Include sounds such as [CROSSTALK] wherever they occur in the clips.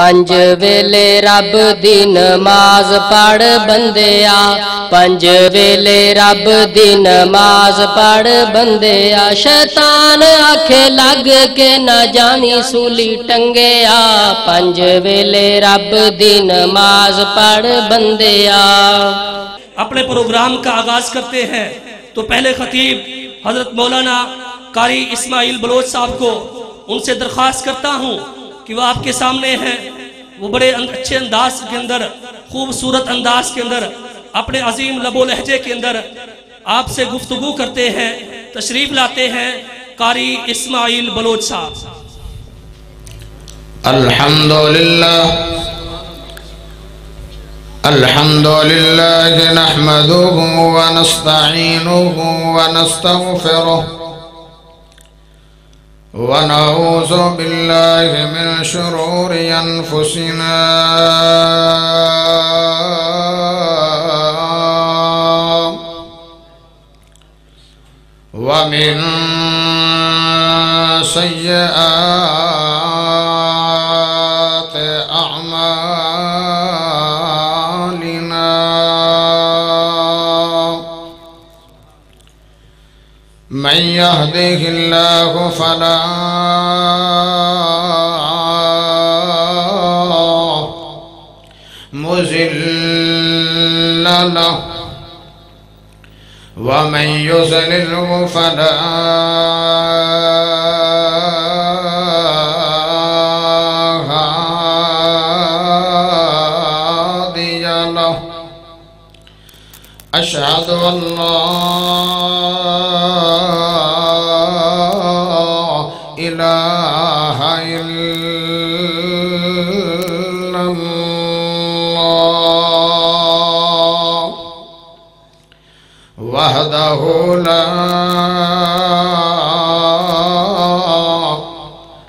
پنج ویلے رب دی نماز پڑھ بندیا پنج ویلے رب دی نماز پڑھ بندیا شیطان آکھے لگ کے نہ جانی سولی ٹنگیا پنج ویلے رب دی نماز پڑھ بندیا اپنے پروگرام کا آغاز کرتے ہیں تو پہلے خطیب حضرت مولانا کاری اسماعیل بلوچ صاحب کو ان سے درخواست کرتا ہوں کہ وہ آپ کے سامنے ہیں۔ وہ بڑے اچھے انداز کے اندر، خوبصورت انداز کے اندر، اپنے عظیم لب و لہجے کے اندر آپ سے گفتگو کرتے ہیں، تشریف لاتے ہیں قاری اسماعیل بلوچ صاحب۔ الحمد لله الحمد لله نحمده ونستعينه ونستغفره ونعوذ بالله من شرور أنفسنا. ومن سيئات من يهده الله فلا مزل له ومن يزلله فلا هادي له. أشهد أن إله إلا الله وحده لا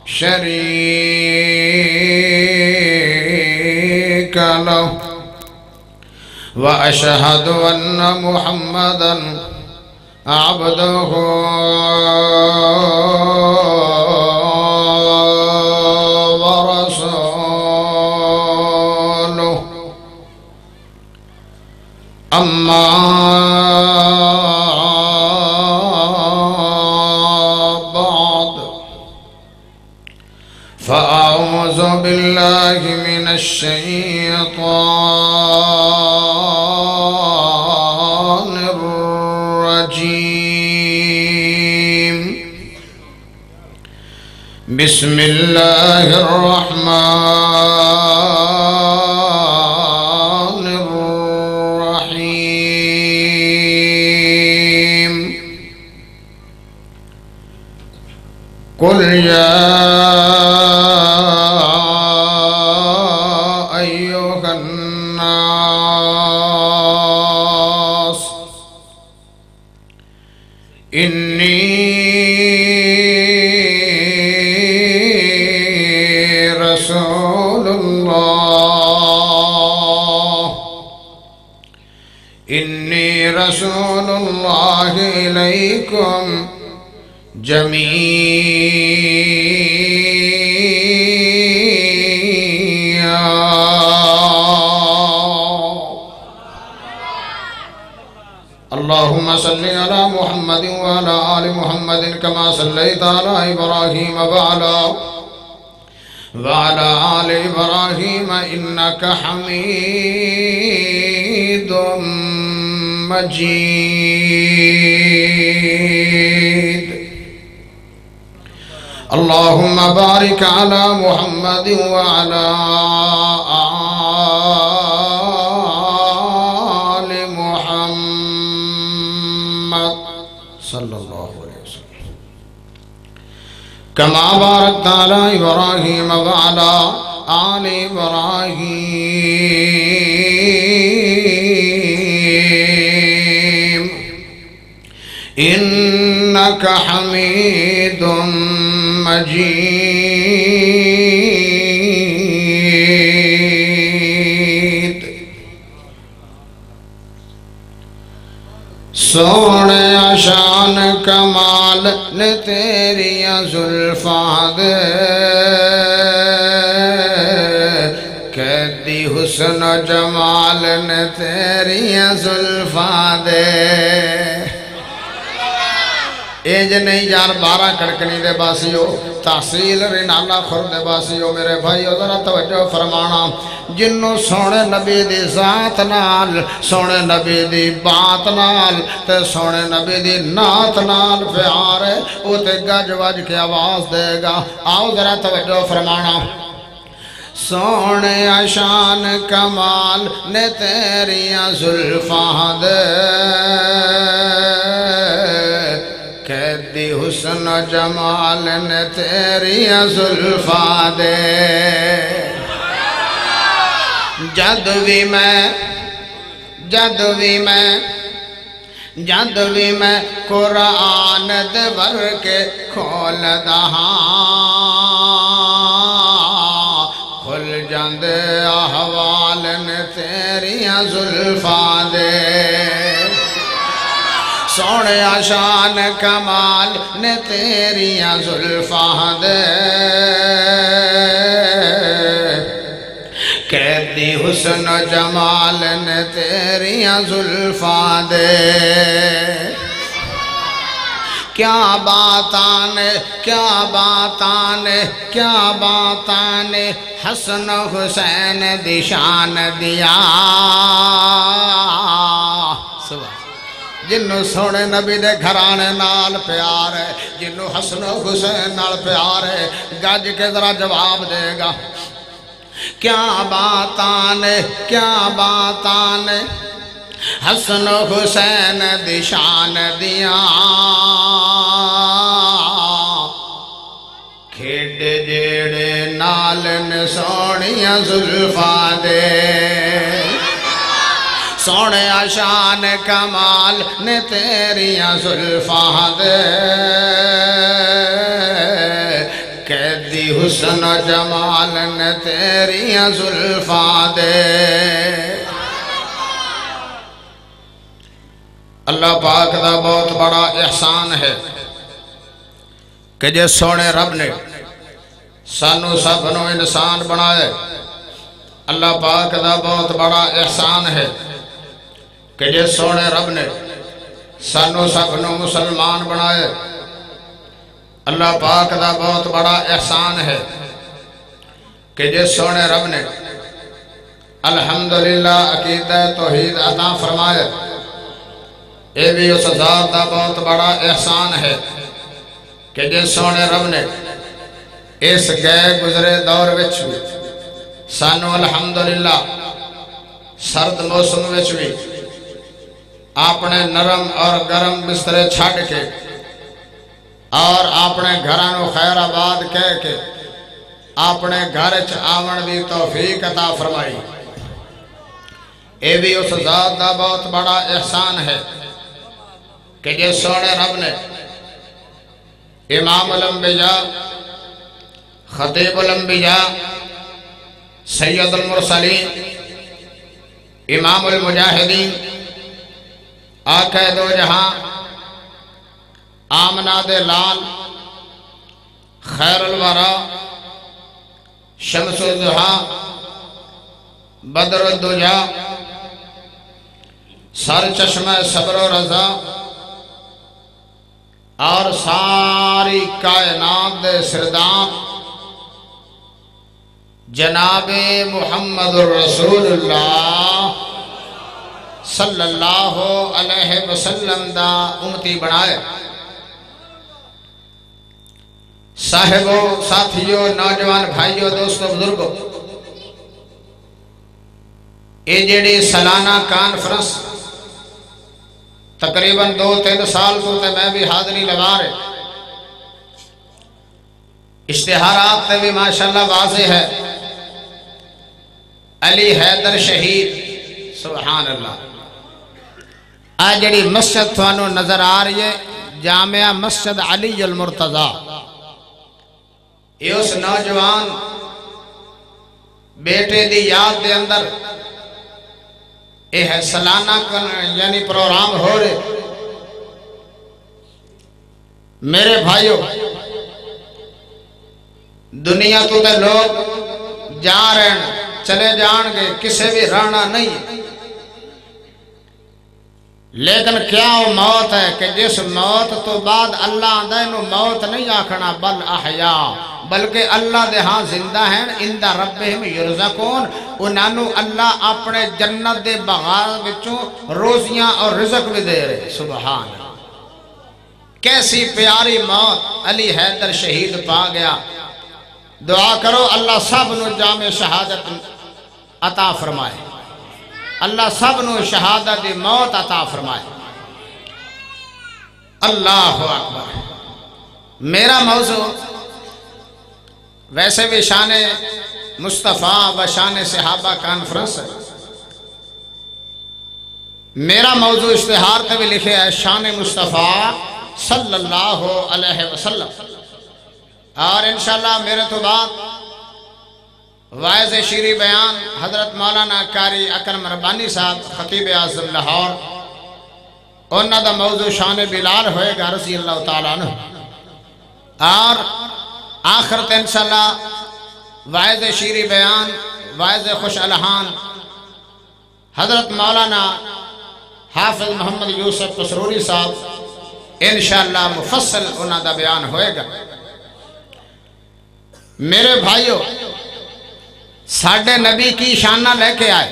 شريك له وأشهد أن محمدا عبده أما بعد فأعوذ بالله من الشيطان الرجيم. بسم الله الرحمن قل يا أيها الناس إني رسول الله إني رسول الله إليكم اللهم صل على محمد وعلى آل محمد كما صليت على إبراهيم وعلى وعلى آل إبراهيم إنك حميد مجيد. اللهم بارك على محمد وعلى آل محمد. صلى الله عليه وسلم. كما باركت على إبراهيم وعلى آل إبراهيم. إنك حميد سونے شان کمال نے تیری زلفاں دے۔ دی حسن و جمال نے تیریاں زلفاں دے۔ اینج نہیں جان بارہ کڑکنی دے باسیو تحصیل رنالا خور دے باسیو میرے بھائی ذرا توجہ فرمانا جنوں سونے نبی دی ذات نال سونے نبی دی بات نال تے سونے نبی دی نات نال پیار ہے او تے گج وج کے آواز دے گا آؤ ذرا توجہ فرمانا سونے شان کمال نے تیریاں زلفاں دے قیدی حسن و جمال نے تیریاں زلفاں دے جد بھی میں، جد بھی میں، جد بھی میں قرآن دے بر کے کھول دہاں۔ کھل جاندے احوال نے تیریاں زلفاں دے شان کمال نے تیریاں زلفاں دے۔ قیدی حسن و جمال نے تیریاں زلفاں دے۔ کیا باتان کیا باتان کیا باتان حسن و حسین دشان دیا۔ جنوں سونے نبی دے گھرانے نال پیار ہے جنوں حسن و حسین نال پیار ہے گج کے ذرا جواب دے گا کیا باتان کیا باتان حسن و حسین دشان دیا کھیڈ جیڑے نالن سونیاں زلفاں دے سونے شان کمال نے تیریاں زلفاں دے قیدی حسن و جمال نے تیریاں زلفاں دے اللہ پاک دا بہت بڑا احسان ہے کہ جے سونے رب نے سانو سب نو انسان بنائے اللہ پاک دا بہت بڑا احسان ہے کہ جے سونے رب نے سانو سب نو مسلمان بنائے۔ اللہ پاک دا بہت بڑا احسان ہے کہ جے سونے رب نے الحمدللہ عقیدہ توحید عطا فرمائے، اے بھی اس ذات دا بہت بڑا احسان ہے کہ جے سونے رب نے اس گئے گزرے دور وچ بھی سانو الحمدللہ سرد موسم وچ بھی اپنے نرم اور گرم بسترے چھڑ کے اور اپنے گھرانو خیر آباد کہہ کے اپنے گھر چ آون دی توفیق عطا فرمائی۔ اے بھی اس ذات دا بہت بڑا احسان ہے کہ جے سونے رب نے امام الانبیاء، خطیب الانبیاء، سید المرسلین، امام المجاہدین آقا دو جہاں، آمنہ دے لال، خیر الورا، شمس الدہا بدر الدجا، سر چشمہ صبر و رضا، اور ساری کائنات دے سردام جناب محمد الرسول اللہ۔ صلی اللہ علیہ وسلم دا امتی بنائے۔ صاحبوں ساتھیوں نوجوان بھائیوں دوستوں بزرگوں یہ جیڑی سالانہ کانفرنس تقریباً دو تین سال تو تے میں بھی حاضری لگا رہے۔ اشتہارات تے بھی ماشاءاللہ واضح ہے۔ علی حیدر شہید، سبحان اللہ۔ آج جڑی مسجد تھوانو نظر آ رہی ہے، جامعہ مسجد علی المرتضی۔ یہ اس نوجوان بیٹے دی یاد دے اندر یہ ہے سالانہ یعنی پروگرام ہو رہے۔ میرے بھائیوں دنیا تو تے لوگ جا رہے ہیں، چلے جان گے، کسے بھی رانا نہیں لیکن کیا وہ موت ہے کہ جس موت تو بعد اللہ آدھا انہوں موت نہیں آکھنا، بل احیاء بلکہ اللہ دے ہاں زندہ ہیں اندہ ربہم یرزقون۔ انہوں اللہ اپنے جنت دے بغار بچوں روزیاں اور رزق بھی دے رہے۔ سبحان کیسی پیاری موت علی حیدر شہید پا گیا۔ دعا کرو اللہ سب نو جامع شہادت عطا فرمائے۔ اللہ سب نو شہادت موت عطا فرمائے۔ اللہ اکبر۔ میرا موضوع ویسے بھی شان مصطفیٰ و شان صحابہ کانفرنس ہے۔ میرا موضوع اشتہار پہ بھی لکھے ہے شان مصطفیٰ صلی اللہ علیہ وسلم۔ اور انشاءاللہ میرے تو بعد وائز شیری بیان، حضرت مولانا کاری اکرم ربانی صاحب، خطیب اعظم لاہور۔ انہ دا موضوع شان بلال ہوئے گا، رضی اللہ تعالیٰ عنہ۔ اور آخرت انشاءاللہ وائز شیری بیان وائز خوش الہان۔ حضرت مولانا حافظ محمد یوسف قسروری صاحب، انشاءاللہ مفصل انہ دا بیان ہوئے گا۔ میرے بھائیوں ساڑھے نبی کی شانہ لے کے آئے،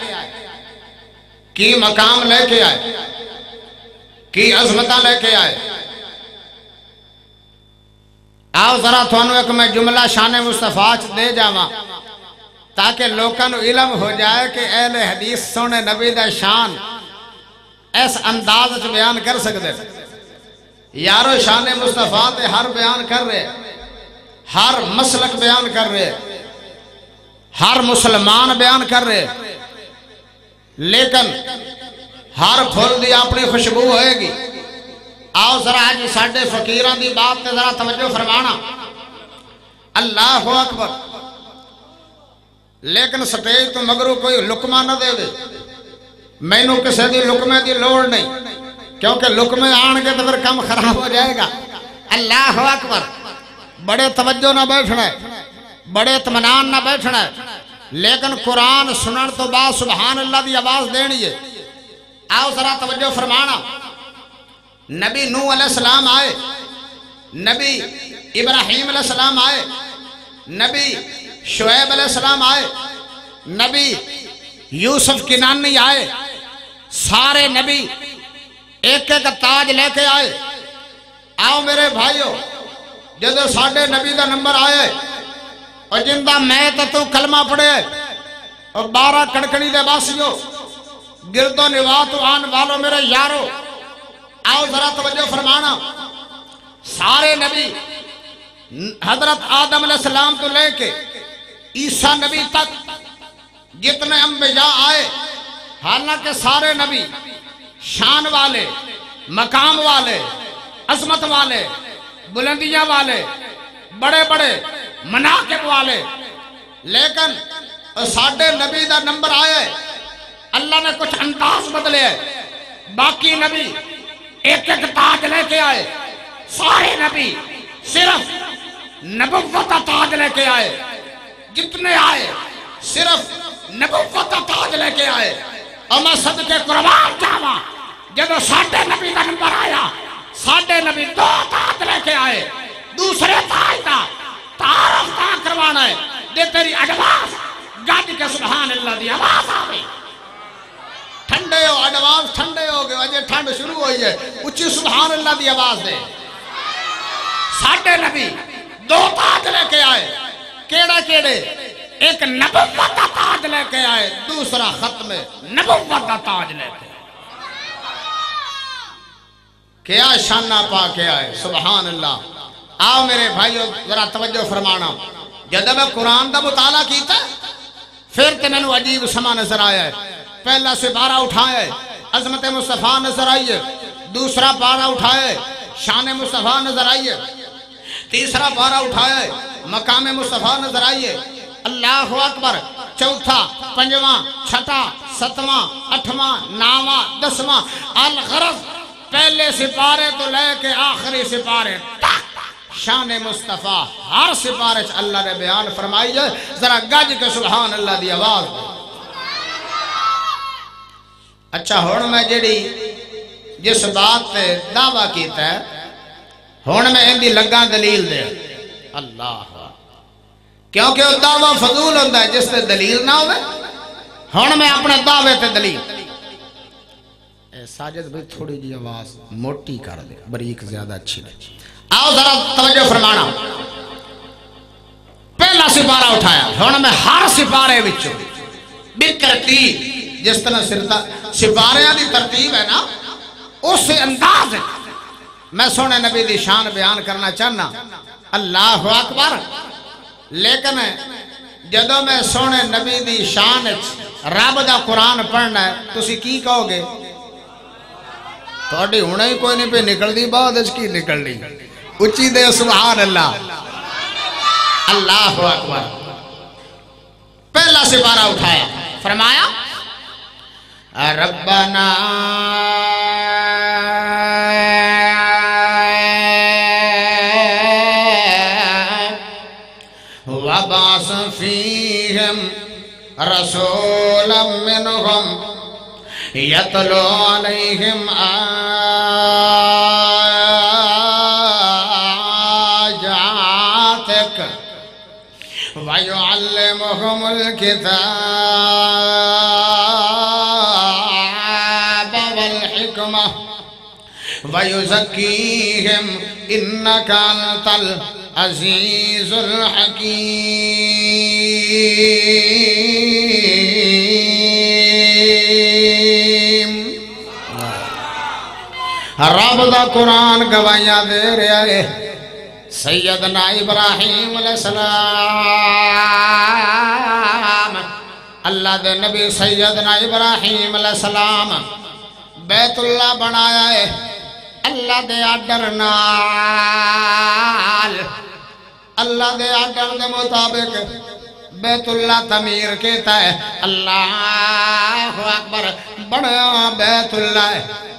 کی مقام لے کے آئے، کی عظمتہ لے کے آئے۔ آؤ ذرا تھوانو ایک میں جملہ شان مصطفیٰ دے جاواں، تاکہ لوکاں علم ہو جائے کہ اہل حدیث سونے نبی دا شان اس انداز چ بیان کر سکتے یارو شان مصطفیٰ تے ہر بیان کر رہے، ہر مسلک بیان کر رہے۔ ہر مسلمان بیان کر رہے لیکن ہر پھول دی اپنی خوشبو ہوئے گی۔ آؤ ذرا جی آج ساڑھے فقیران دی بات تے ذرا توجہ فرمانا۔ اللہ اکبر۔ لیکن سٹیج تو مگرو کوئی لکمہ نہ دے دے۔ میں نو کسے دی لکمے دی لوڑ نہیں۔ کیونکہ لکمے آن کے تو پھر کم خراب ہو جائے گا۔ اللہ اکبر۔ بڑے توجہ نہ بیٹھنا ہے۔ بڑے اطمینان نہ بیٹھنا ہے۔ لیکن قرآن سنن تو بعد سبحان اللہ دی آواز دینی ہے۔ آؤ ذرا توجہ فرمانا۔ نبی نو علیہ السلام آئے۔ نبی ابراہیم علیہ السلام آئے۔ نبی شعیب علیہ السلام آئے۔ نبی یوسف کی نانی آئے۔ سارے نبی ایک ایک تاج لے کے آئے۔ آؤ میرے بھائیو، جدو ساڑھے نبی دا نمبر آئے اور جندہ میں تو تو کلمہ پڑے اور بارہ کڑکڑی دے باسیو گرد و نوات آن والو میرے یارو، آؤ ذرا توجہ فرمانا۔ سارے نبی، حضرت آدم علیہ السلام تو لے کے عیسیٰ نبی تک جتنے انبیاء آئے، حالانکہ سارے نبی شان والے، مقام والے، عظمت والے، بلندیاں والے بڑے بڑے مناقب والے۔ لیکن ساڑھے نبی دا نمبر آئے اللہ نے کچھ انداز بدلے باقی نبی ایک ایک تاج لے کے آئے۔ سارے نبی صرف نبوت تاج لے کے آئے۔ جتنے آئے، صرف نبوت تاج لے کے آئے۔ اور میں صدقے قربان جاوا جب ساڑھے نبی کا نمبر آیا ساڑھے نبی دو تاج لے کے آئے۔ دوسرے تاج دا تعارف تا کروانا ہے۔ دے تیری اڈواز گاڑی کے سبحان اللہ دی آواز آوے۔ ٹھنڈے ہو، اڈواز ٹھنڈے ہو گئے، وجہ ٹھنڈ شروع ہوئی ہے۔ اچھی سبحان اللہ دی آواز دے۔ ساڑھے نبی دو تاج لے کے آئے۔ کیڑا کیڑے؟ ایک نبوت کا تاج لے کے آئے، دوسرا ختم نبوت کا تاج لے کے۔ کیا شانہ پا کے آئے، سبحان اللہ۔ آؤ میرے بھائیو، ذرا توجہ فرمانا۔ جب میں قرآن دا مطالعہ کیتا ہے، پھر تے میں عجیب سما نظر آیا ہے۔ پہلا سے بارہ اٹھائے عظمت مصطفیٰ نظر آئیے دوسرا بارہ اٹھائے شان مصطفیٰ نظر آئیے تیسرا بارہ اٹھائے مقام مصطفیٰ نظر آئیے اللہ اکبر، چوتھا، پنجواں، چھٹا، ستواں، اٹھواں ناواں دسواں۔ الغرض پہلے سپارے تو لے کے آخری سپارے تک۔ شان مصطفیٰ، ہر سپارے اللہ نے بیان فرمائی ہے۔ ذرا گج کے سبحان اللہ دی آواز۔ دے اچھا ہوں میں جڑی جس بات تے دعویٰ کیتا ہے ہوں میں ان دی لگا دلیل دے۔ اللہ۔ کیونکہ وہ دعویٰ فضول ہوتا ہے، جس تے دلیل نہ ہوئے ہوں میں اپنے دعوے تے دلیل۔ اے ساجد بھائی، تھوڑی جی آواز موٹی کر دے، بریک زیادہ اچھی نہیں آؤ ذرا توجہ فرمانا۔ پہلا سپارہ اٹھایا۔ ہوں میں ہر سپارے وچوں بھی ترتیب جس طرح سرتا سپاریاں دی ترتیب ہے نا اس انداز ہے۔ میں سونے نبی دی شان بیان کرنا چاہنا۔ اللہ اکبر۔ لیکن جدو میں سونے نبی دی شان رب دا قرآن پڑھنا ہے، تسی کی کہو گے؟ تھوڑی ہونا ہی کوئی نہیں پہ نکل دی بعد اس کی نکل دی اچھی دے سبحان اللہ اللہ اکبر پہلا سپارہ اٹھایا فرمایا ربنا وبعث فيهم رسولا منهم يتلو عليهم آياتك ويعلمهم الكتاب والحكمة ويزكيهم إنك أنت العزيز الحكيم. رب دا قرآن گوائیاں دے رہا ہے سیدنا ابراہیم علیہ السلام، اللہ دے نبی سیدنا ابراہیم علیہ السلام بیت اللہ بنایا ہے، اللہ دے آڈر نال۔ اللہ دے آڈر دے مطابق بیت اللہ تعمیر کیتا ہے۔ اللہ اکبر بڑا بیت اللہ ہے۔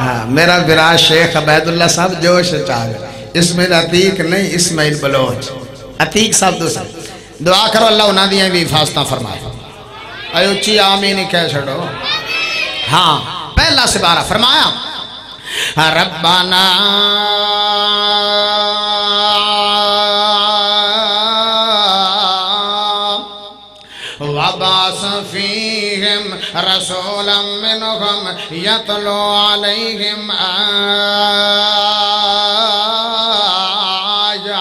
ہاں میرا برا شیخ عبید اللہ صاحب جوش چاہ اسماعیل عتیق نہیں اسماعیل بلوچ۔ عتیق صاحب دوسرے دعا کرو اللہ انہاں دیاں بھی حفاظتاں فرمائے۔ اے اچھی آمین کہہ چھڑو۔ ہاں پہلا سبارہ فرمایا۔ ہاں، ربنا رسولا منهم يتلو عليهم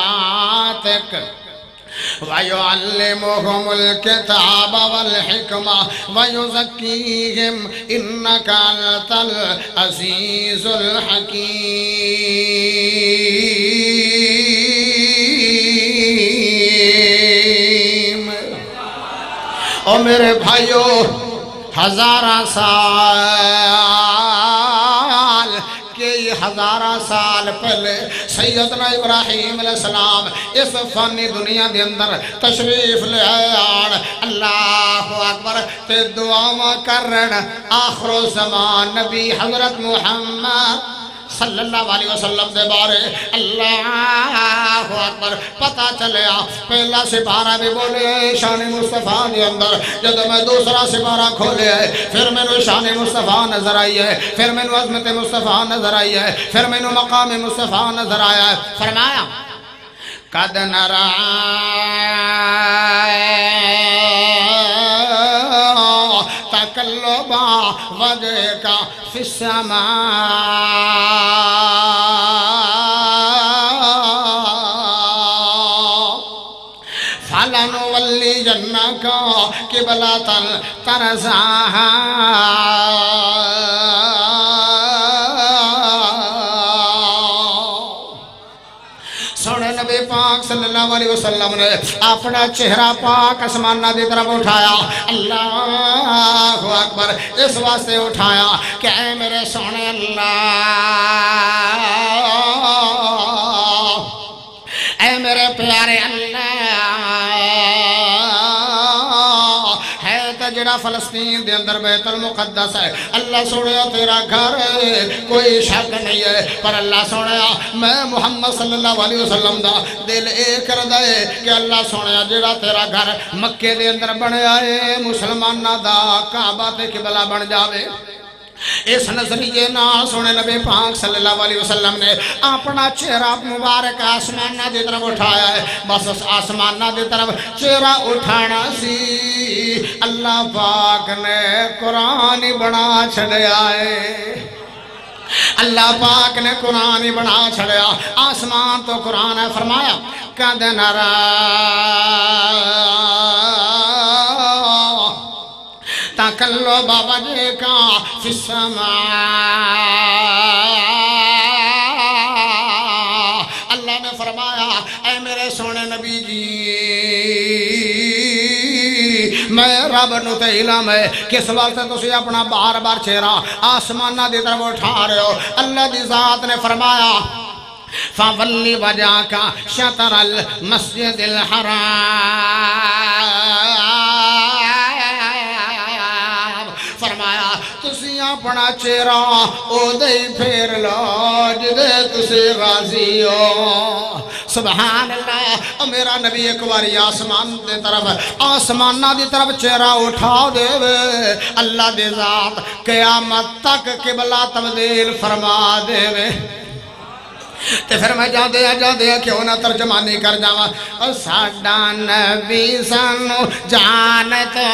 آياتك ويعلمهم الكتاب والحكمة ويزكيهم إنك أنت العزيز الحكيم. او میرے بھائیو ہزارہ سال کئی ہزارہ سال پہلے سیدنا ابراہیم علیہ السلام اس فانی دنیا دے اندر تشریف لے آن۔ اللہ اکبر، تے دعا کرن۔ آخر زمان نبی حضرت محمد صلی اللہ علیہ وسلم دے بارے اللہ اکبر پتا چلیا۔ پہلا سپارہ بھی بولے شان مصطفیٰ دے اندر۔ جب میں دوسرا سپارہ کھولے ہے پھر میں نے شان مصطفیٰ نظر آئی ہے۔ پھر میں نے عظمت مصطفیٰ نظر آئی ہے۔ پھر میں نے مقام مصطفیٰ نظر آیا ہے۔ فرمایا قد نرائے تقلبا وجہ کا فی السماء فلن ولی جنہ اللہ علیہ وسلم نے اپنا چہرہ پاک اسمانہ دی طرف اٹھایا۔ اللہ اکبر، اس واسطے اٹھایا کہ اے میرے سونے اللہ، اے میرے پیارے اللہ فلسطین دے اندر بیت المقدس ہے۔ اللہ سوڑیا تیرا گھر ہے، کوئی شک نہیں ہے۔ پر اللہ سوڑیا، میں محمد صلی اللہ علیہ وسلم دا دل اے کر دے کہ اللہ سوڑیا جڑا تیرا گھر مکے دے اندر بنیا ہے مسلمانہ دا کعبہ تے قبلہ بن جاوے۔ اس نظریے نا سونے نبی پاک صلی اللہ علیہ وسلم نے اپنا چہرہ مبارک آسمانہ دی طرف اٹھایا ہے۔ بس اس آسمانہ دی طرف چہرہ اٹھانا سی۔ اللہ پاک نے قرآن ہی بنا چھڑیا ہے۔ اللہ پاک نے قرآن ہی بنا چھڑیا۔ آسمان تو قرآن ہے، فرمایا، کدن را تکلو بابا جے کا فی السماء اللہ نے فرمایا اے میرے سونے نبی جی میں رب نو تے علم ہے کس واسطے تسی اپنا بار بار چہرہ آسمانہ دی طرف اٹھا رہے ہو اللہ دی ذات نے فرمایا فَوَلِّ وَجَاكَ شَطَرَ الْمَسْجِدِ الْحَرَامِ اپنا چہرہ او دے پھیر لو جدے تسے راضی ہو سبحان اللہ میرا نبی ایک باری آسمان دے طرف آسمانہ دی طرف چہرہ اٹھا دے وے۔ اللہ دے ذات قیامت تک قبلہ تبدیل فرما دے وے۔ تے پھر میں جا دیا جا دیا کیوں نہ ترجمانی کر جاواں او ساڈا نبی سانو جان تو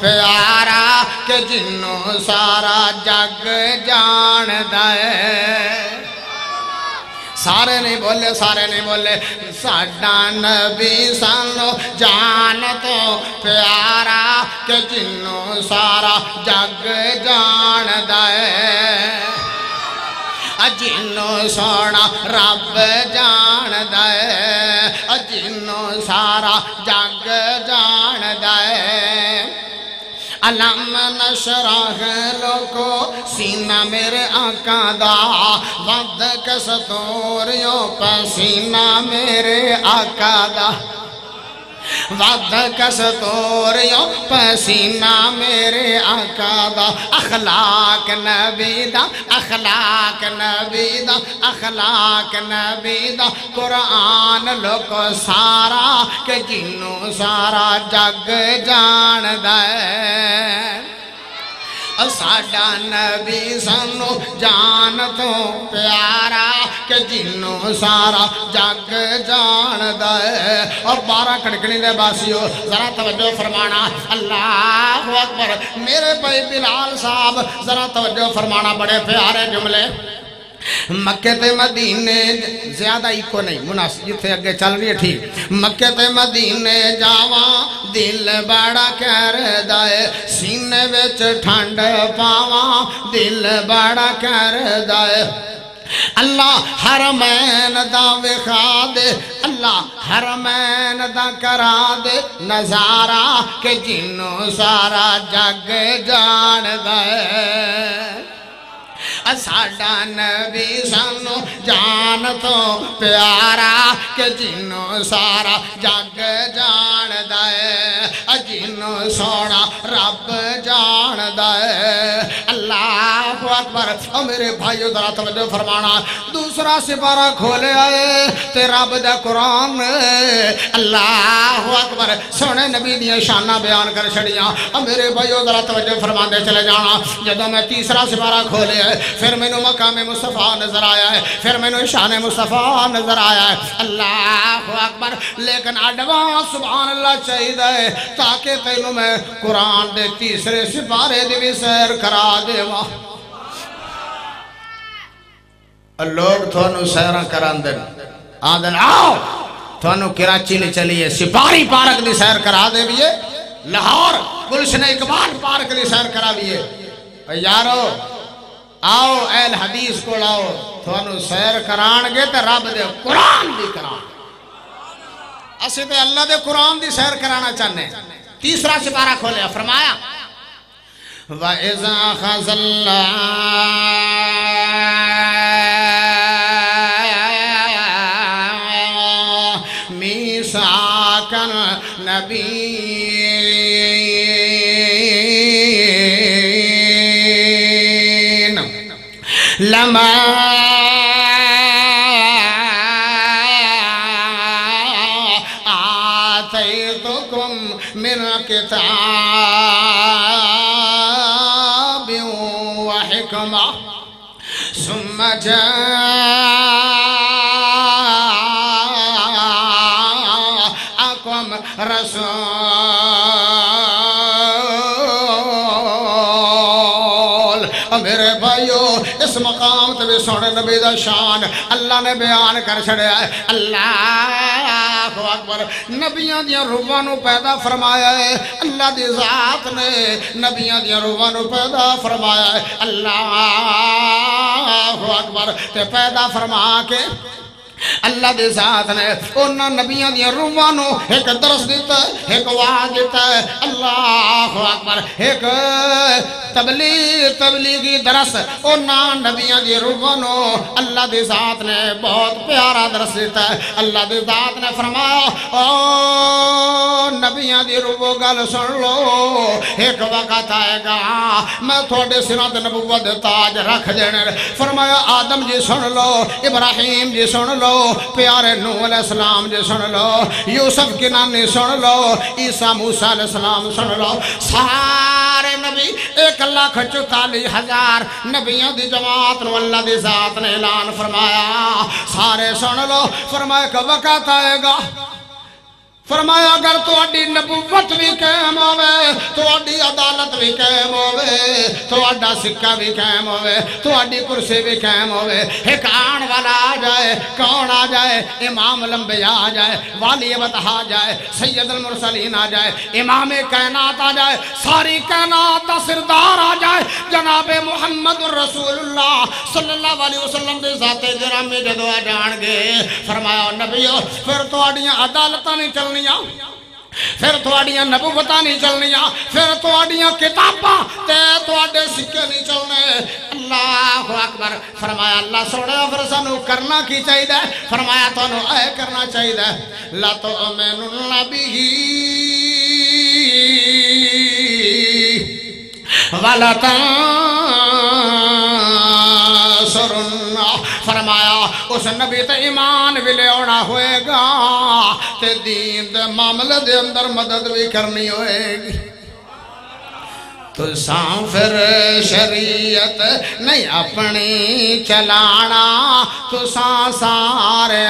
پیارا کہ جنوں سارا جگ جان دے سارے نہیں بولے سارے نہیں بولے ساڈا نبی سانو جان تو پیارا کہ جنوں سارا جگ جان دے جنوں سونا رب جان دے جنوں سارا جگ جان دے علم نشرح لوکو سینہ میرے آقا دا ود کستوریوں پسینہ میرے آقا دا ود کستوریوں پسینہ میرے آقا دا اخلاق نبی دا اخلاق نبی دا اخلاق نبی دا قرآن لوکو سارا کہ جنوں سارا جگ جان دے۔ ساڈا نبی سانو جان تو پیارا کہ جنوں سارا جگ جان دے اور بارہ کڑکڑی دے باسیو ذرا توجہ فرمانا اللہ اکبر میرے بھائی بلال صاحب ذرا توجہ فرمانا بڑے پیارے جملے مکے تے مدینے زیادہ ایکو نہیں، مناسب، جتھے اگے چل رہی ہے، ٹھیک۔ مکے تے مدینے جاواں، دل بڑا کر دائے۔ سینے وچ ٹھنڈ پاواں، دل بڑا کر دائے۔ اللہ حرمین دا وخا دے، اللہ حرمین دا کرا دے۔ نظارہ کہ جنوں سارا جگ جان دے ساڈا نبی سانو جان تو پیارا کہ جنو سارا جگ جان دے جنو سونا رب جان دے اللہ اکبر او میرے بھائیو، ذرا توجہ فرمانا۔ دوسرا سپارہ کھولے آئے، تے رب دا قرآن۔ اللہ اکبر، سونے نبی دیا شانہ بیان کر چھڑیاں۔ او میرے بھائیو، ذرا توجہ فرمان دے چلے جانا۔ جدو میں تیسرا سپارہ کھولے آئے، پھر میں نو مقام مصطفیٰ نظر آیا ہے۔ پھر میں نو شان مصطفیٰ نظر آیا ہے۔ اللہ اکبر، لیکن اڈوان سبحان اللہ چاہیے تاکہ تینوں میں قرآن دے تیسرے سپارے دی بھی سیر کرا دے وا لوگ تھانو سیرہ کران دن آدن آؤ! تھانو کراچی لے چلیے۔ سپاری پارک دی سیر کرا دے بھی لاہور گلشن اقبال پارک دی سیر کرا بھی یارو، آؤ، اہل حدیث کو لاؤ تھانو سیر کران گے تے رب دے قرآن دی کران۔ اسی تے اللہ دے قرآن دی سیر کرانا چاہنے۔ تیسرا سپارہ کھولے فرمایا، وَإِذَا خَزَ اللَّهُ النَّبِيِّينَ لما آتيتكم من كتاب وحكمة ثم جاءكم رسول۔ میرے بھائیو، اس مقام تے بھی سونے نبی دا شان۔ اللہ نے بیان کر چھڑیا ہے اللہ اکبر۔ نبیاں دیاں روحاں نو پیدا فرمایا ہے۔ اللہ دی ذات نے نبیاں دیاں روحاں نو پیدا فرمایا ہے۔ اللہ اکبر۔ تے پیدا فرما کے اللہ دے ذات نے انہاں نبیاں دیاں روحاں ایک درس دیتا ہے، ایک واعظ دیتا ہے، اللہ اکبر، ایک تبلیغ، تبلیغی درس انہاں نبیاں دی روحاں اللہ دے ذات نے بہت پیارا درس دیتا ہے۔ اللہ دے ذات نے فرمایا، او نبیاں دی روحو گل سن لو، ایک وقت آئے گا، میں تھوڑے سرات نبوت تاج رکھ دینے۔ فرمایا، آدم جی سن لو، ابراہیم جی سن لو پیارے نوح علیہ السلام جی سن لو یوسف کی نانی سن لو عیسیٰ موسیٰ علیہ السلام سن لو سارے نبی ایک لاکھ چوتالی ہزار نبیوں دی جماعت نو اللہ دی ذات نے اعلان فرمایا سارے سن لو فرمایا کہ وقت آئے گا فرمایا اگر تہاڈی نبوت بھی قائم ہوے تہاڈی عدالت بھی قائم ہوے تہاڈا سکہ بھی قائم ہوے تہاڈی کرسی بھی قائم ہوے ایک آن والا آ جائے، کون آ جائے؟ امام الانبیاء آ جائے، والی ابتہا آ جائے، سید المرسلین آ جائے، امام کائنات آ جائے، ساری کائنات دا سردار آ جائے۔ جناب محمد رسول اللہ صلی اللہ علیہ وسلم دے ذات گرامی جدو آ جان گے، فرمایا نبیو، پھر تہاڈیاں عدالتاں نہیں چلنی چلنیاں پھر تھوڑیاں نبوتاں نہیں چلنیاں پھر تھوڑیاں کتاباں تے تھوڑے سکے نہیں چلنے اللہ اکبر فرمایا اللہ سوڑا پھر سانو کرنا کی چاہیے فرمایا تو اے کرنا چاہیے لا تو امین نبی والا تنصرن اس نبی تے ایمان بھی لے آنا ہوئے گا تے دین دے معاملے دے اندر مدد بھی کرنی ہوئے گی۔ تو پھر شریعت نہیں اپنی چلانا تو سارے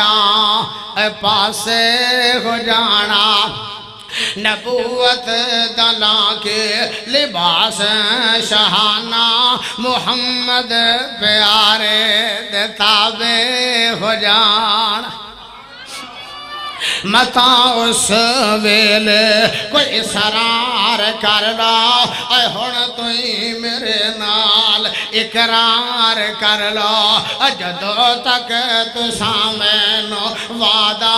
پاسے ہو جانا۔ نبوت دلا کے لباس شہانہ محمد پیارے دے تابع ہو جان۔ متا اس ویل کوئی سرار کر لا اے ہن توئی میرے نال اقرار کر لو جدو تک تساں مینو وعدہ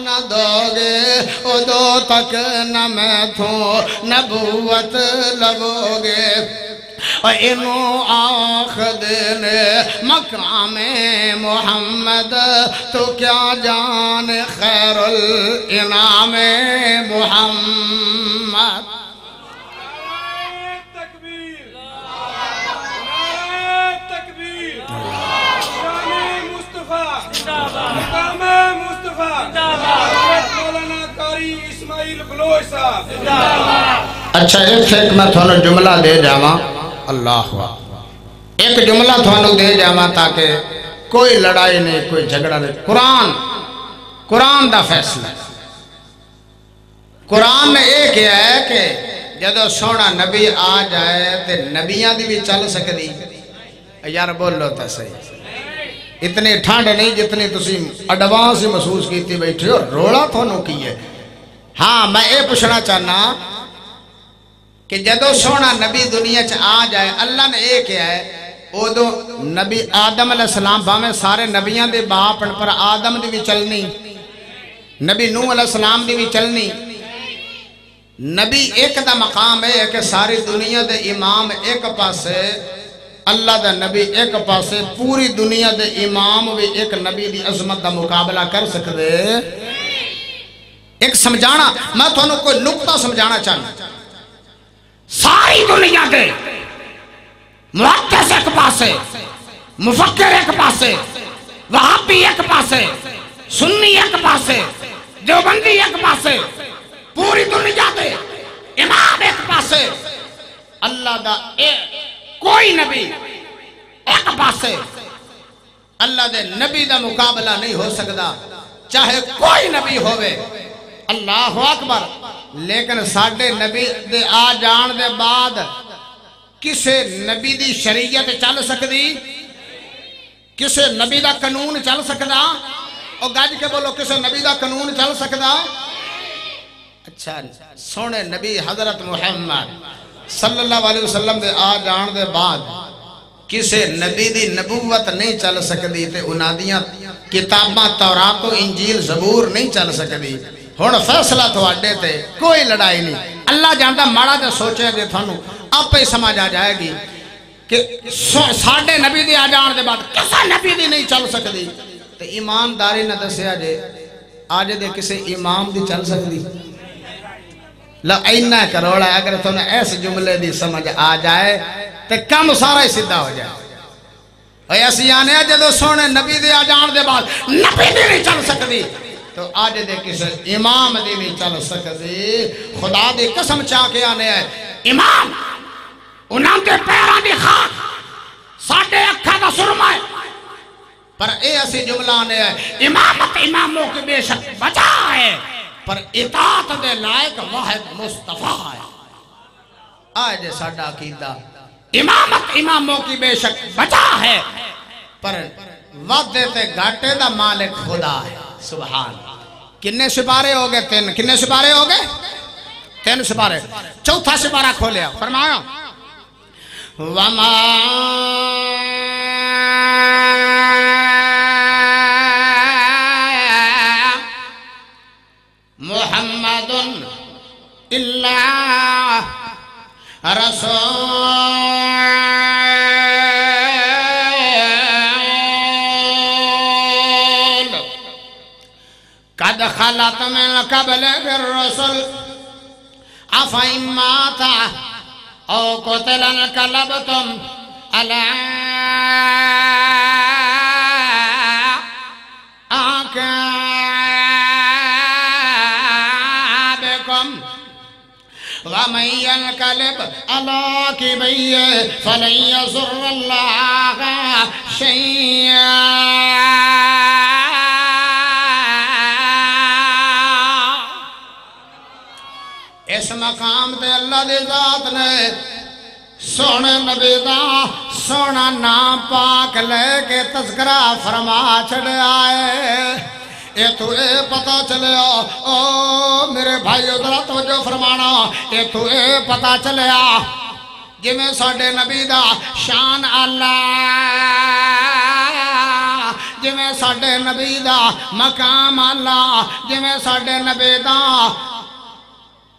نہ دو گے ادو تک نہ میں تھو نبوت لبو گے اینو آخ دل مقام محمد تو کیا جان خیر الانام محمد اچھا ایک ایک میں تھوڑا جملہ دے جاواں اللہ اکبر ایک جملہ تھوڑا دے جاواں تاکہ کوئی لڑائی نہیں، کوئی جھگڑا نہیں۔ قرآن قرآن دا فیصلہ۔ ہے قرآن نے یہ کیا ہے کہ جدو سونا نبی آ جائے تے نبیاں دی بھی چل سکتی یار بولو تا صحیح۔ اتنی ٹھنڈ نہیں جتنی تسی اڈوانس ہی محسوس کیتی بیٹھے ہو۔ روڑا تھونوں کی ہے؟ ہاں میں یہ پوچھنا چاہنا کہ جدو سونا نبی دنیا چ آ جائے، اللہ نے یہ کیا ہے ادو نبی آدم علیہ السلام باویں سارے نبیاں دے باپ پر آدم دی بھی چلنی، نبی نوح علیہ السلام دی بھی چلنی۔ نبی ایک دا مقام ہے کہ ساری دنیا دے امام ایک پاسے، اللہ دا نبی ایک پاسے، پوری دنیا دے امام بھی ایک نبی دی عظمت دا مقابلہ کر سکتے ایک سمجھانا، میں تھانوں کوئی نقطہ سمجھانا چاہنا۔ ساری دنیا دے محدث ایک پاسے، مفکر ایک پاسے، وہابی ایک پاسے، سنی ایک پاسے، دیوبندی ایک پاسے، پوری دنیا دے امام ایک پاسے، اللہ دا اے کوئی نبی ایک پاسے، اللہ دے نبی دا مقابلہ نہیں ہو سکتا، چاہے کوئی نبی ہوئے، اللہ اکبر لیکن ساڑھے نبی دے آ جان دے بعد کسے نبی دی شریعت چل سکتی کسے نبی دا قانون چل سکتا اور گج کے بولو کسے نبی دا قانون چل سکتا اچھا سونے نبی حضرت محمد صلی اللہ علیہ وسلم دے آ جان دے بعد کسے نبی دی نبوت نہیں چل سکتی تے انہاں دیاں کتاباں تورات و انجیل زبور نہیں چل سکتی ہن فیصلہ تواڈے تے کوئی لڑائی نہیں۔ اللہ جاندا ماڑا تے سوچے گے تھانوں آپ ہی سمجھ آ جائے گی کہ ساڈے نبی دی آ جان دے بعد کسا نبی دی نہیں چل سکتی تے ایمانداری نہ دسیا جے، آج دے کسے امام دی چل سکتی لو اینا کروڑا ہے، اگر تمہیں ایس جملے دی سمجھ آ جائے تو کم سارا ہی سدھا ہو جائے۔ اور ایسی آنے جدو سونے نبی دے آ جان دے بعد نبی دی نہیں چل سکتی تو آج دے کسے امام دی نہیں چل سکتی خدا دی قسم چاہ کے آنے ہے امام! انہاں دے پیران دی خاک۔ ساڑھے اکھا دا سرمائے پر اے ایسی جملہ آنے ہے امامت اماموں کی بے شک بچا ہے۔ پر اطاعت دے لائق واحد مصطفیٰ ہے۔ آج ساڑھا عقیدہ۔ امامت اماموں کی بے شک بچا ہے۔ پر وعدے تے گھاٹے دا مالک خدا ہے۔ سبحان۔ کنے سپارے ہو گئے تین، کنے سپارے ہو گئے؟ تین سپارے۔ چوتھا سپارہ کھولیا۔ فرمایا، وما محمد اللہ رسول خلط من قبل الرسل افائم ماتا أو قتل انقلبتم على أعقابكم؟ ومن ينقلب على عقبيه فلن يضر الله شيئا. مقام تے اللہ دی ذات نے سونے نبی دا سونا نام پاک لے کے تذکرہ فرما چھڑے آئے اے تو اے پتا چلیا، او میرے بھائی ادھر توجہ فرمانا۔ اے تو اے پتا چلیا جی میں ساڑھے نبی دا شان اللہ جی میں ساڑھے نبی دا مقام اللہ جی میں ساڑھے نبی دا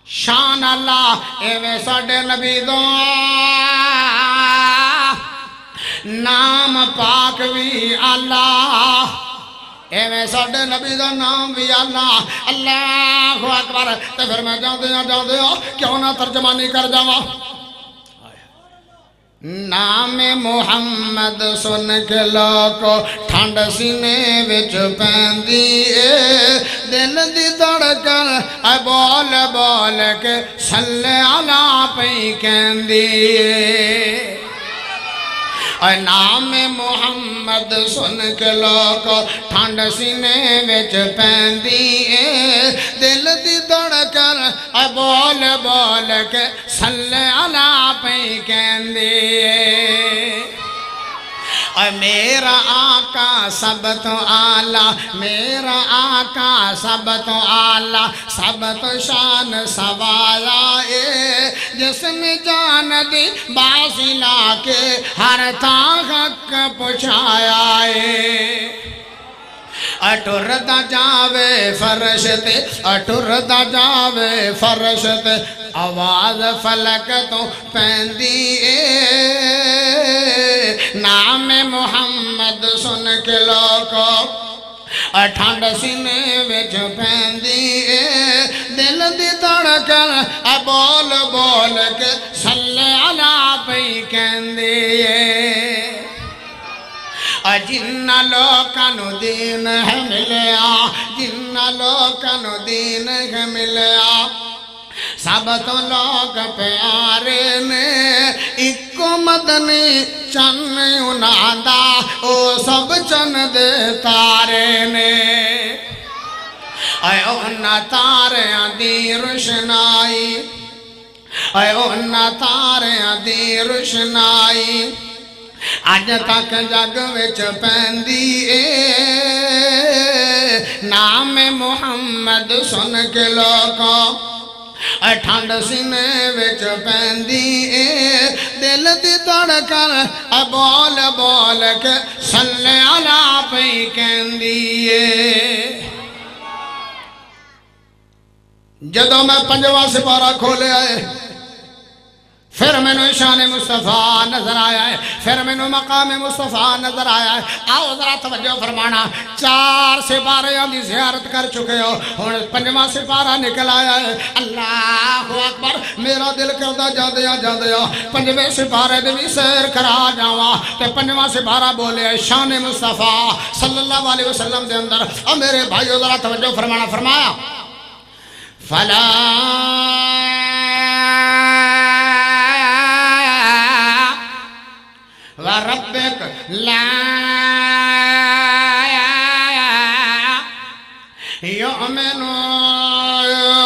شان اللہ ایویں ساڈے نبی دو نام پاک بھی اللہ ایویں ساڈے نبی دا نام بھی اللہ اللہ اکبر تے پھر میں جاندے ہاں جاندے ہاں کیوں نہ ترجمانی کر جاواں نام محمد سن کے لوکو ٹھنڈ سینے وچ پیندی اے دل دی دھڑکن اے بول بول کے سلے علا پئی کہندی اے اے نام محمد سن کے لوگ ٹھنڈ سینے وچ پیندی اے۔ دل دی دھڑکن اے بول بول کے صلی علا پئی کہندی اے۔ میرا آقا سب تو آلہ میرا آقا سب تو آلہ سب تو شان سوایا اے۔ جس میں جان دی باسی لا کے ہر تا حق پچھایا اے۔ اٹر دا جاوے فرش تے، اٹر دا جاوے فرش تے۔ آواز فلک تو پہندی اے۔ نام محمد سن کے لوکو ٹھنڈ سینے وچ پہندی اے۔ دل دی دھڑکن اے بول بول کے، صلی علی پئی کہندی اے۔ جنا لوکانو دین ہے ملیا جنا لوکانو دین ہے ملیا سب تو لوگ پیارے نے ایک مدنی چن انادا او سب چن دے تارے نے اے اونا تاریاں دی روشنائی اے اونا تاریاں دی روشنائی اج تک جگ وچ پیندی اے نام محمد سن کے لوکاں ٹھنڈ سینے وچ پیندی اے دل دی دھڑکن بول بول کے صلی علی پئی کہندی اے جدو میں پنجواں سپارہ کھولے آئے پھر میں نے شان مصطفیٰ نظر آیا ہے، پھر میں نے مقام مصطفیٰ نظر آیا ہے۔ آؤ ذرا توجہ فرمانا، چار سپارے دی زیارت کر چکے ہو۔ ہن پنجواں سپارہ نکل آیا ہے۔ اللہ اکبر، میرا دل کردا جاندیا جاندیا پنجویں سپارے دے بھی سیر کرا جاواں۔ تے پنجواں سپارہ بولے شان مصطفیٰ صلی اللہ علیہ وسلم دے اندر۔ او میرے بھائیو، ذرا توجہ فرمانا، فرمایا۔ فلا وربك لا يؤمنون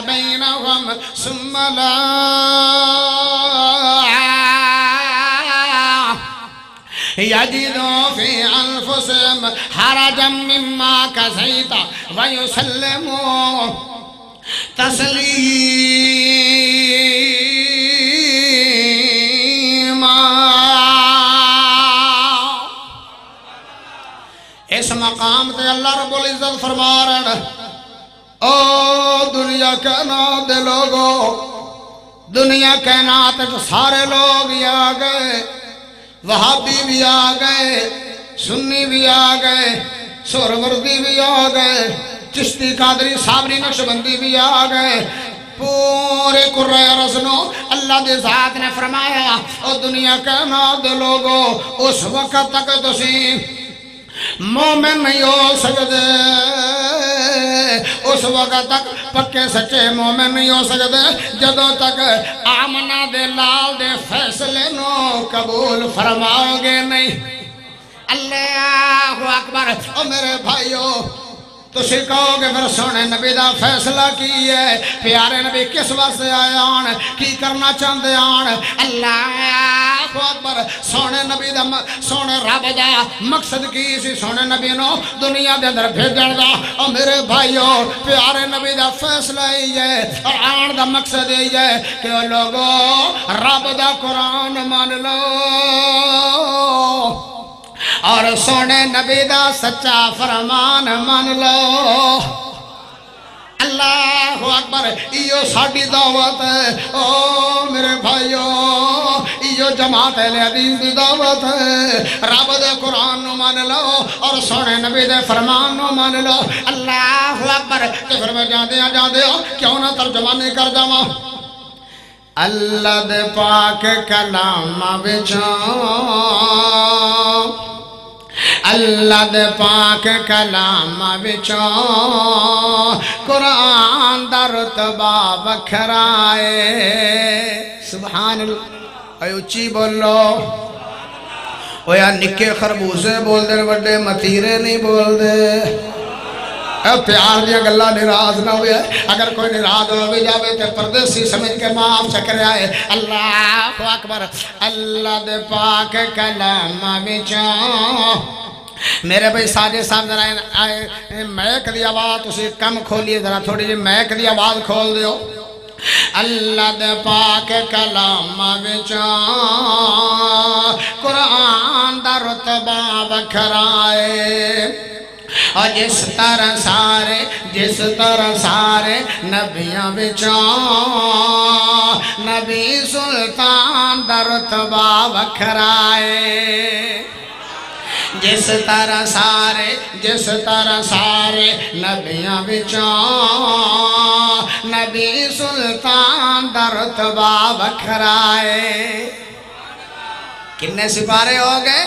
بينهم ثم لا يجدوا في أنفسهم حرجا مما كسيت ويسلموا. تسليما. اس مقام تے اللہ رب العزت فرما ہیں. او دنیا کائنات دے لوگو، دنیا کائنات جو سارے لوگ ہی آ گئے، وہابی بھی آ گئے، سنی بھی آ گئے، سورمردی بھی آ گئے، چشتی قادری صابری نقشبندی بھی آ گئے۔ پورے قرآن رسنو اللہ دے ذات نے فرمایا، او دنیا کائنات دے لوگو، اس وقت تک تسی مومن نہیں ہو سکتے اس وقت تک پکے سچے مومن نہیں ہو سکتے جدو تک آمنہ دے لال دے فیصلے نو قبول فرماؤ گے نہیں۔ اللہ اکبر۔ او میرے بھائیو تو کہو گے پھر سونے نبی دا فیصلہ کی ہے پیارے نبی کس واسطے آئے آن کی کرنا چاہتے آن اللہ اکبر سونے نبی دا سونے رب دا مقصد کی سی سونے نبی نو دنیا دے اندر بھیجن دا او میرے بھائیو پیارے نبی دا فیصلہ ہی ہے اور آن دا مقصد ہی ہے کہ او لوگو رب دا قرآن مان لو اور سونے نبی دا سچا فرمان مان لو اللہ اکبر ایو ساڈی دعوت ہے او میرے بھائیو ایو جماعت اہل حدیث دی دعوت ہے رب دے قرآن نو مان لو اور سونے نبی دے فرمان نو مان لو اللہ اکبر تے پھر میں جاندے ہاں جاندے ہو کیوں نہ ترجمہ نہیں کر جاواں اللہ دے پاک کلام وچوں۔ اللہ دے پاک کلام وچوں۔ قرآن دا رتبہ وکھرائے سبحان اللہ اے اچھی بولو۔ او یا نکے خربوزے بول دے وڈے متیرے نہیں بول دے پیار دیا گلا نراز نہ ہوئے۔ اگر کوئی نراز ہو بھی جاوے تے پردیسی سمجھ کے معاف چکر آئے اللہ اکبر۔ اللہ دے پاک کلام وچوں۔ میرے بھائی ساجے صاحب ذرا آئے میک دی آواز تسی کم کھولیے، ذرا تھوڑی جی میک دی آواز کھول دیو۔ اللہ دے پاک کلام وچوں۔ قرآن دا رتبہ وکھرائے اور جس طرح سارے، جس طرح سارے نبیاں بچوں، نبی سلطان دا رتبہ وکھرائے جس طرح سارے، جس طرح سارے نبیاں بچوں، نبی سلطان دا رتبہ وکھرائے کنے سپارے ہو گئے؟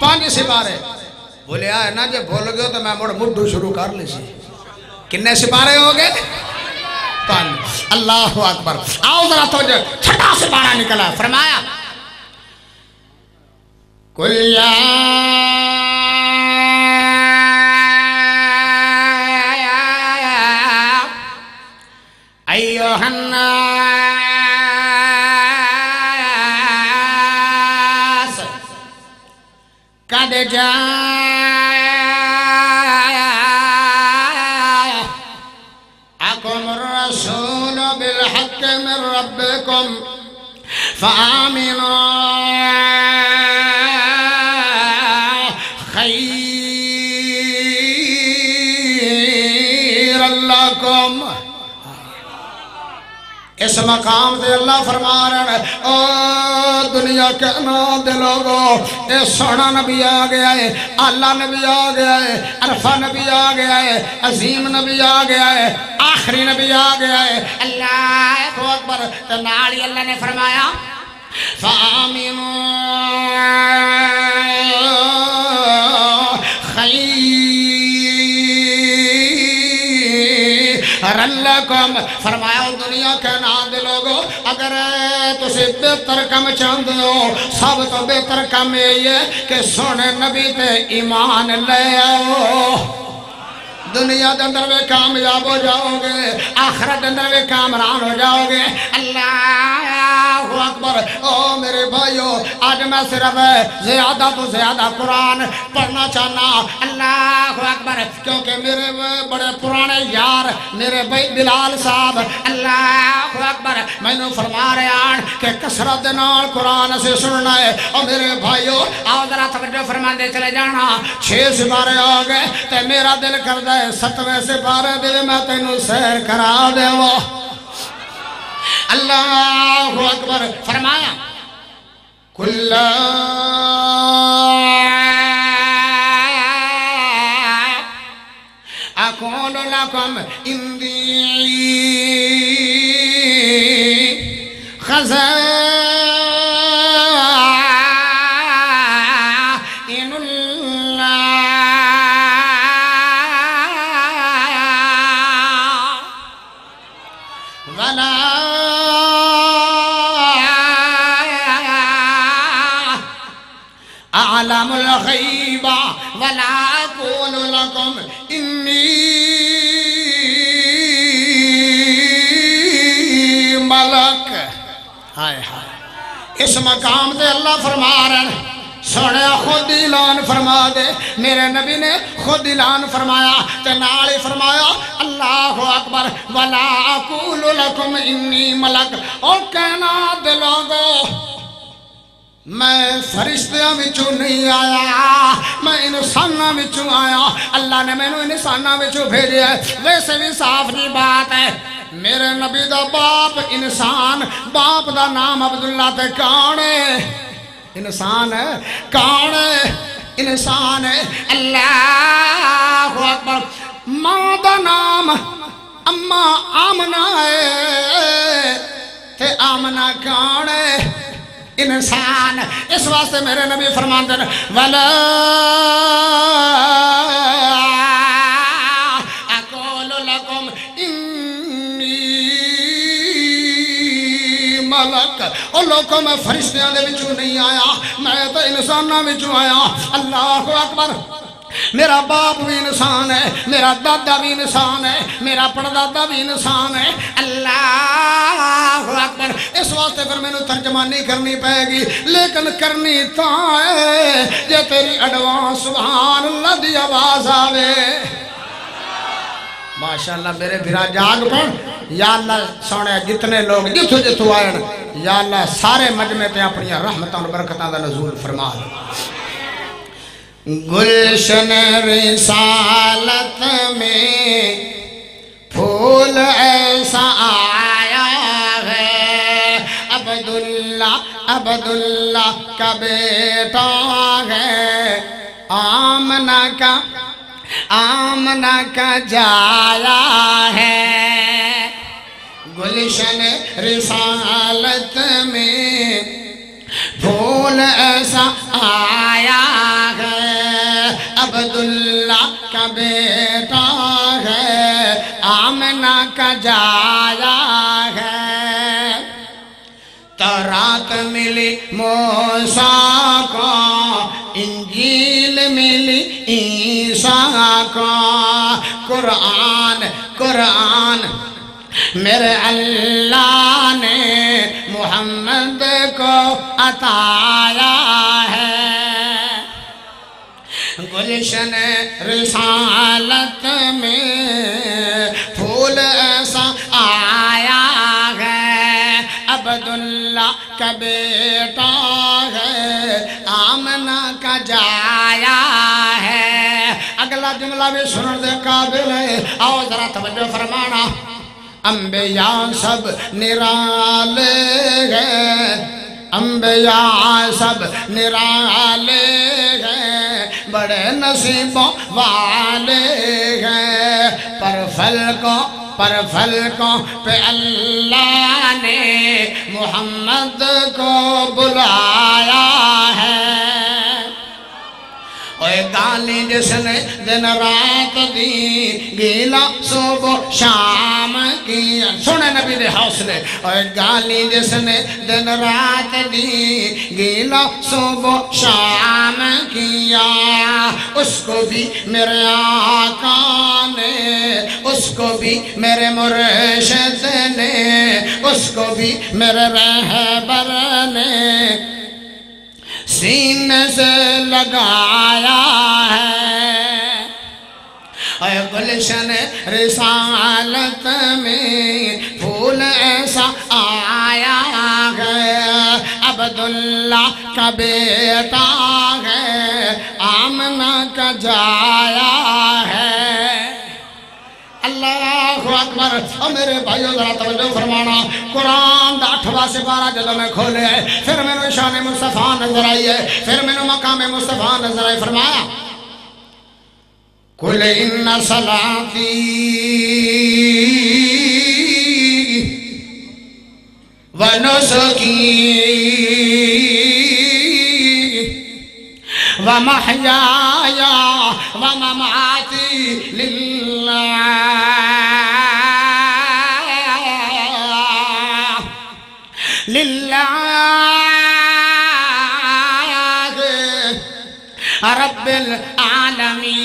پانچ سپارے۔ بولے آئے نا جب بھول گئے تو میں مڑ مڈو شروع کر لی سی کنے سپارے ہو گئے پانچ اللہ اکبر آؤ ذرا تو جو چھٹا سپارہ نکلا فرمایا قل يا أيها الناس قد جاءكم فآمنوا اس مقام دے اللہ فرما رہے ہیں۔ او دنیا کے نا دے لوگو، اے سونا نبی آ گیا ہے، اللہ نبی آ گیا ہے، عرفہ نبی آ گیا ہے، عظیم نبی آ گیا ہے، آخری نبی آ گیا ہے۔ اللہ اکبر تو نالی اللہ نے فرمایا، فآمنوا خیر رلکم فرمایا دنیا کے نام دے لوگو اگر تسی بہتر کم چاہتے ہو سب تو بہتر کم یہ ہے کہ سونے نبی تے ایمان لے آؤ دنیا دے اندر میں کامیاب ہو جاؤ گے آخرت دے اندر میں کامران ہو جاؤ گے اللہ اکبر۔ او میرے بھائیو، آج میں صرف زیادہ تو زیادہ قرآن پڑھنا چاہنا۔ اللہ اکبر۔ کیونکہ میرے بڑے پرانے یار، میرے بھائی بلال صاحب، اللہ اکبر۔ میں نے فرما رہے آن کہ کسرت دے نال قرآن سے سننا ہے۔ اور میرے بھائیو، آؤ ذرا توجہ فرما دے چلے جانا۔ چھ سپارے ہو گئے، تے میرا دل کر دے ستویں سپارے دے میں تینوں سیر کرا دے وہ اللہ اکبر فرمایا کل اقول لكم اندي خزائن اس مقام تے اللہ فرما رہے ہیں۔ سونے خود اعلان فرما دے۔ میرے نبی نے خود اعلان فرمایا تے نال ہی فرمایا، اللہ اکبر، ولا اقول لكم انی ملک۔ او کہنا دے لوگو میں فرشتیاں وچوں نہیں آیا، میں انساناں وچوں آیا۔ اللہ نے مینوں انساناں وچوں بھیجیا ہے۔ ویسے بھی صاف نہیں بات ہے۔ میرے نبی دا باپ انسان، باپ دا نام عبداللہ تے کون ہے؟ انسان ہے، کون ہے؟ انسان ہے۔ اللہ اکبر۔ ماں دا نام اما آمنہ ہے۔ تے آمنہ کون ہے؟ انسان، اس واسطے میرے نبی فرمان دے وَلَا أَقُولُ لَكُمْ إِنِّي مَلَكَ او لوگوں، میں فرشتیاں دے بچوں نہیں آیا، میں تو انساناں بچوں آیا۔ اللہ اکبر۔ میرا باپ بھی انسان ہے، میرا دادا بھی انسان ہے، میرا پردادا بھی انسان ہے۔ اللہ اکبر۔ اس واسطے پھر میں نے ترجمہ نہیں کرنی پائے گی۔ لیکن کرنی تا ہے جے تیری اڈوانس سبحان اللہ دی آواز آوے۔ ماشاءاللہ میرے بھرا جاگ پڑ یا اللہ سونے جتنے لوگ جتو جتو آئے یا اللہ سارے مجمع تے اپنی رحمتوں اور برکتوں دا نزول فرما دے۔ گلشن رسالت میں پھول ایسا آیا ہے۔ عبداللہ عبداللہ کا بیٹا ہے۔ آمنہ کا آمنہ کا جایا ہے۔ گلشن رسالت میں پھول ایسا آیا ہے۔ عبداللہ کا بیٹا ہے آمنہ کا جایا ہے تورات ملی موسیٰ کو انجیل ملی عیسیٰ کو قرآن قرآن میرے اللہ نے محمد کو عطایا ہے۔ گلشن رسالت میں پھول ایسا آیا ہے۔ عبداللہ کا بیٹا ہے، آمنہ کا جایا ہے۔ اگلا جملہ بھی سنن دے قابل ہے۔ آؤ ذرا توجہ فرمانا۔ انبیاء سب نرالے گئے انبیاء سب نرالے گئے بڑے نصیبوں والے ہیں۔ پر فلکوں پر فلکوں پہ اللہ نے محمد کو بلایا ہے۔ اوے گالی جس نے دن رات دی گیلا صبح شام کی سنے نبی دے حوصلے اوے گالی جس نے دن رات دی گیلا صبح شام کیا اس کو بھی میرے آقا نے اس کو بھی میرے مرشد نے اس کو بھی میرے رہبر نے سینے سے لگایا ہے۔ اے گلشن رسالت میں پھول ایسا آیا ہے۔ عبداللہ کا بیٹا ہے، آمنہ کا جایا ہے۔ اکبر اور میرے بھائیو ذرا توجہ فرمانا۔ قرآن دا اٹھوا سے بارہ جدو میں کھولے ہے، پھر میں نے شان مصطفیٰ نظر آئی ہے، پھر میں نے مقام مصطفیٰ نظر آئی۔ فرمایا کل ان صلاتی ونسکی ومحياي ومماتي لله رب العالمین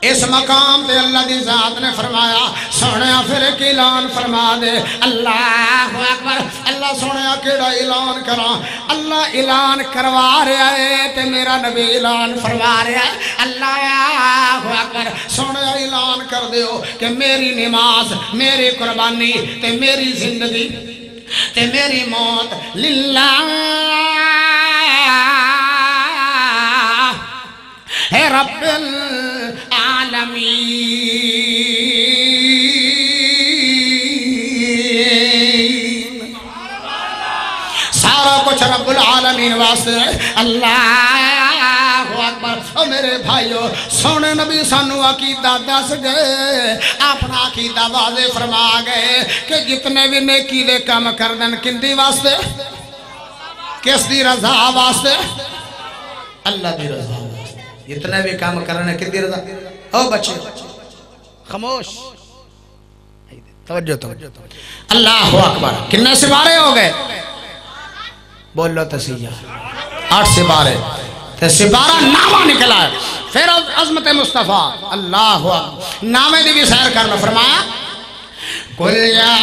اس مقام پہ اللہ دی ذات نے فرمایا، سونے پھر کی لان فرما دے۔ اللہ اکبر۔ اللہ سونیا کیڑا اعلان کرا اللہ اعلان کروا رہا ہے تے میرا نبی اعلان فرما رہا ہے۔ اللہ اکبر۔ سونیا اعلان کر دیو کہ میری نماز، میری قربانی تے میری زندگی تے میری موت للہ ہے رب العالمین۔ کچھ رب العالمین واسطے اللہ اکبر او میرے بھائیو سونے نبی سانو عقیدہ دس گئے اپنا عقیدہ واضح فرما گئے کہ جتنے بھی نیکی دے کام کردن کندی واسطے؟ کس دی رضا واسطے؟ اللہ دی رضا واسطے۔ جتنے بھی کام کرنے کن دی رضا؟ او بچے، خاموش۔ توجہ توجہ اللہ اکبر، کنے سوارے ہو گئے؟ بولو تسیہ آٹھ سپارے۔ تے سپارہ نامہ نکلا ہے۔ پھر عظمت مصطفیٰ۔ اللہ اکبر نامے دی بھی سیر کرنا، فرمایا۔ قل یا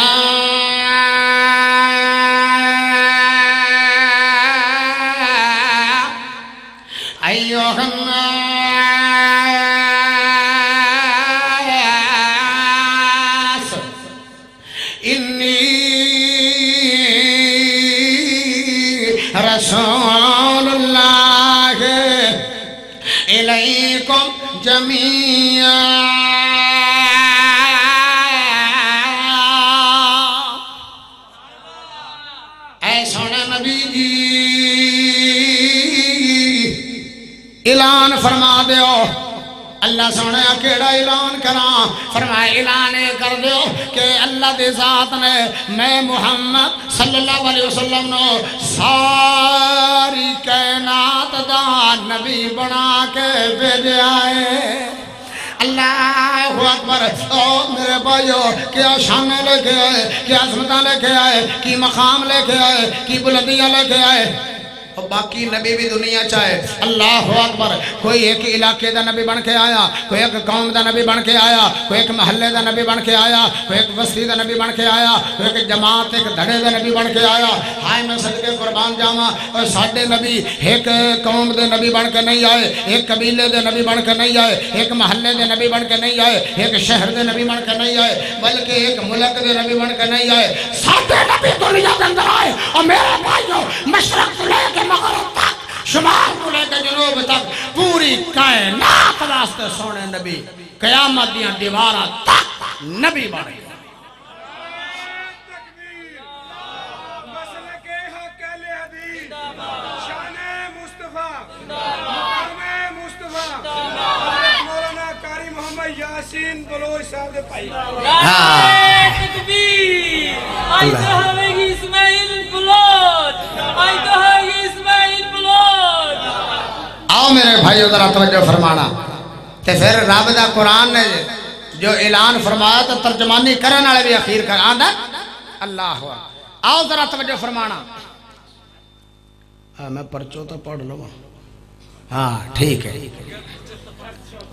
جميعا. اے سونے نبی جی اعلان فرما دیو۔ اللہ سونے کیڑا اعلان کراں فرمائے اعلان کر دیو کہ اللہ دے ذات نے میں محمد صلی اللہ علیہ وسلم نو ساری کائنات دا نبی بنا کے بھیجا ہے۔ اللہ اکبر، او میرے بھائیو، کیا شان لے کے آئے؟ کیا عظمتہ لے کے آئے؟ کی مقام لے کے آئے؟ کی بلندیاں لے کے آئے؟ اور باقی نبی بھی دنیا چاہے اللہ اکبر کوئی ایک علاقے دا نبی بن کے آیا کوئی ایک قوم دا نبی بن کے آیا کوئی ایک محلے دا نبی بن کے آیا کوئی ایک بستی دا نبی بن کے آیا کوئی ایک جماعت ایک دھڑے دا نبی بن کے آیا ہائے میں صدقے قربان جاواں اور ساڈے نبی ایک قوم دے نبی بن کے نہیں آئے ایک قبیلے دے نبی بن کے نہیں آئے ایک محلے دے نبی بن کے نہیں آئے ایک شہر دے نبی بن کے نہیں آئے بلکہ ایک ملک دے نبی بن کے نہیں آئے ساڈے نبی دنیا دے اندر آئے اور میرے بھائیوں مشرق سے لے کے مغرب تک شمال کو لے کے جنوب تک پوری کائنات واسطے سونے نبی قیامت دیاں دیواراں تک نبی بن گئے تکبیر مسلک حق اہل حدیث شان مصطفیٰ مقام مصطفیٰ مولانا قاری محمد یاسین بلوچ صاحب دے پائی تکبیر آئی تو ہوگی اسماعیل بلوچ آئی تو بلوچ آؤ میرے بھائیو، ذرا توجہ فرمانا۔ تے پھر رب دا قرآن نے جو اعلان فرمایا تو ترجمانی کرن والے بھی اخیر کر آندا اللہ آؤ ذرا توجہ فرمانا۔ ہاں میں پرچو تو پڑھ لوں ہاں ٹھیک ہے۔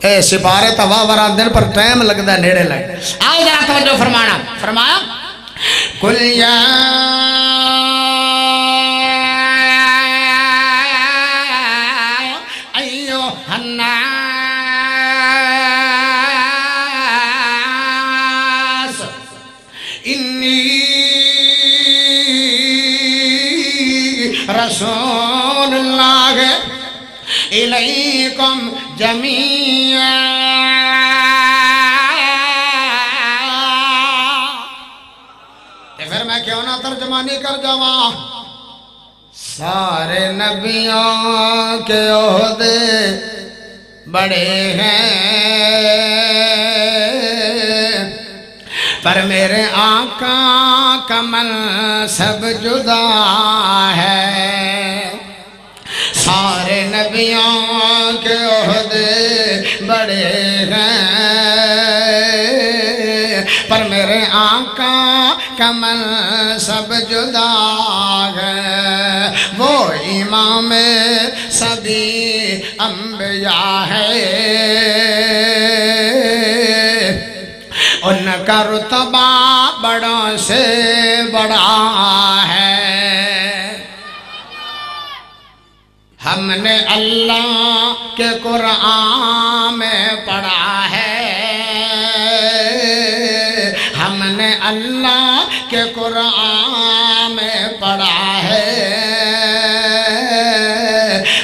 اے سپارے تو واہ ورا دن، پر ٹائم لگدا نیڑے لگ آؤ ذرا توجہ فرمانا۔ فرمایا کل یا إليكم جميعا. تے پھر میں کیوں نہ ترجمانی کر جاواں؟ سارے نبیوں کے عہدے بڑے ہیں، پر میرے آقا کا منصب جدا ہے۔ نبیوں کے عہدے بڑے ہیں۔ پر میرے آقا کا منصب جدا ہے وہ امام سبھی انبیاء ہے ان کا رتبہ بڑوں سے بڑا نے اللہ کے قرآن میں پڑھا ہے۔ ہم نے اللہ کے قرآن میں پڑھا ہے۔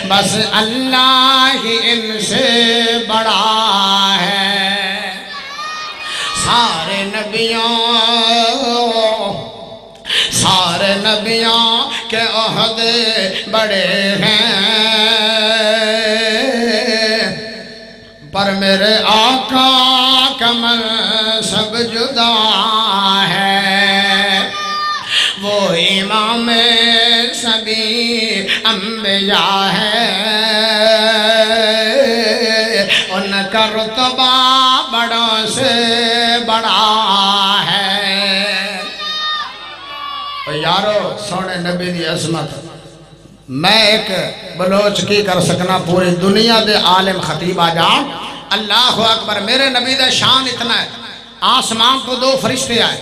بس اللہ ہی ان سے بڑا ہے۔ سارے نبیوں نبیوں کے عہدے بڑے ہیں۔ پر میرے آقا کا منصب جدا ہے۔ وہ امام سبھی انبیاء ہے ان کا رتبہ بڑوں سے یارو، سونے نبی دی عظمت۔ میں ایک بلوچ کی کر سکنا، پوری دنیا دے عالم خطیب آ جان اللہ اکبر، میرے نبی دا شان اتنا ہے۔ آسمان تو دو فرشتے آئے۔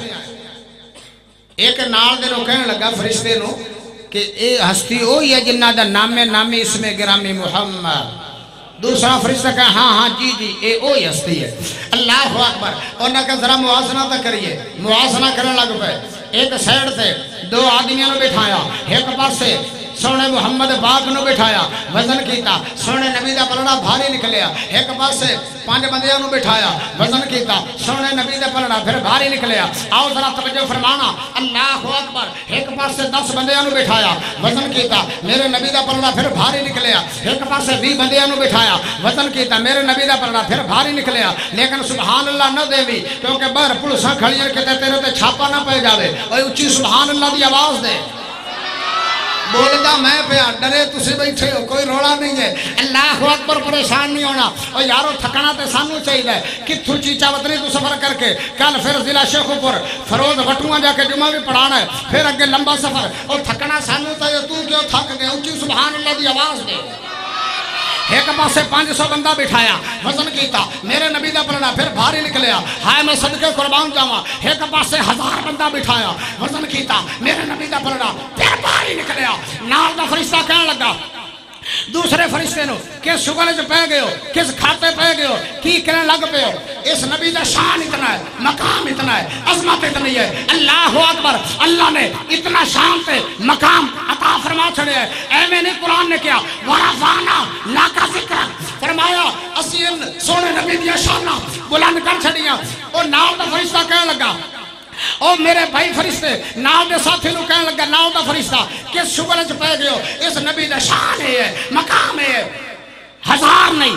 ایک نال دے نو کہنے لگا فرشتے نو کہ اے ہستی ہوئی ہے جنہ دا نام نامی اس میں گرامی محمد۔ دوسرا فرشتہ کہا ہاں ہاں جی جی اے اوہی ہستی ہے۔ اللہ اکبر اور نہ کہ ذرا موازنہ تک کریے۔ موازنہ کرنے لگ پہ ایک سیڈ سے دو آدمیوں بٹھایا ایک پاس سے سونے محمد پاک نو بٹھایا، وزن کیتا، سونے نبی دا پلڑا بھاری نکلیا، ایک پاس پانچ بندیاں نو بٹھایا، وزن کیتا، سونے نبی دا پلڑا پھر بھاری نکلیا۔ آؤ ذرا توجہ فرمانا، اللہ اکبر، ایک پاس دس بندیاں نو بٹھایا، وزن کیتا، میرے نبی دا پلڑا پھر بھاری نکلیا۔ ایک پاس بھی بندیاں نو بٹھایا، وزن کیتا، میرے نبی دا پلڑا پھر بھاری نکلیا۔ لیکن سبحان اللہ نہ دے بھی کیونکہ بہر پلساں کھڑیاں کہتے تیرے تے چھاپا نہ پہ جاوے۔ اور اچھی سبحان اللہ دی آواز دے۔ بولدا میں پیا ڈرے تسی بیٹھے ہو کوئی روڑا نہیں ہے اللہ اکبر پریشان نہیں ہونا او یارو تھکنا تے سانو چاہیے کتھو چیچا وطنی تو سفر کر کے کل پھر ضلع شیخو فروز وٹواں جا کے جمعہ بھی پڑھانا ہے پھر اگے لمبا سفر او تھکنا سانو تے تو کیوں تھک گئے اونچی سبحان اللہ دی آواز دے ایک پاسے پانچ سو بندہ بٹھایا وزن کیتا، میرے نبی دا پلڑا پھر بھاری نکلیا۔ ہائے، میں صدقے قربان جاواں۔ ایک پاسے ہزار بندہ بٹھایا وزن کیتا، میرے نبی دا پلڑا پھر بھاری نکلیا۔ نال دا فرشتہ کہنے لگا دوسرے فرشتے نو، کس شغل چ پہ گئے ہو؟ کس کھاتے پہ گئے ہو؟ کی کرنے لگ پہ ہو؟ اس نبی دا شان اتنا ہے، مقام اتنا ہے، عظمت اتنی ہے۔ اللہ اکبر، اللہ نے اتنا شان تے مقام عطا فرما چھڑے ہے۔ ایویں نہیں قرآن نے کیا ورفانا لاکا ذکر فرمایا، اسی ان سونے نبی دیا شانہ بلند کر چھڑیاں۔ اور نال دا فرشتہ کہنے لگا او میرے بھائی فرشتے نال دے ساتھی نو کہنے لگا نال دا فرشتہ، کس شکر چ پہ گئے ہو اس نبی دا شان ہے، مقام ہے۔ ہزار نہیں،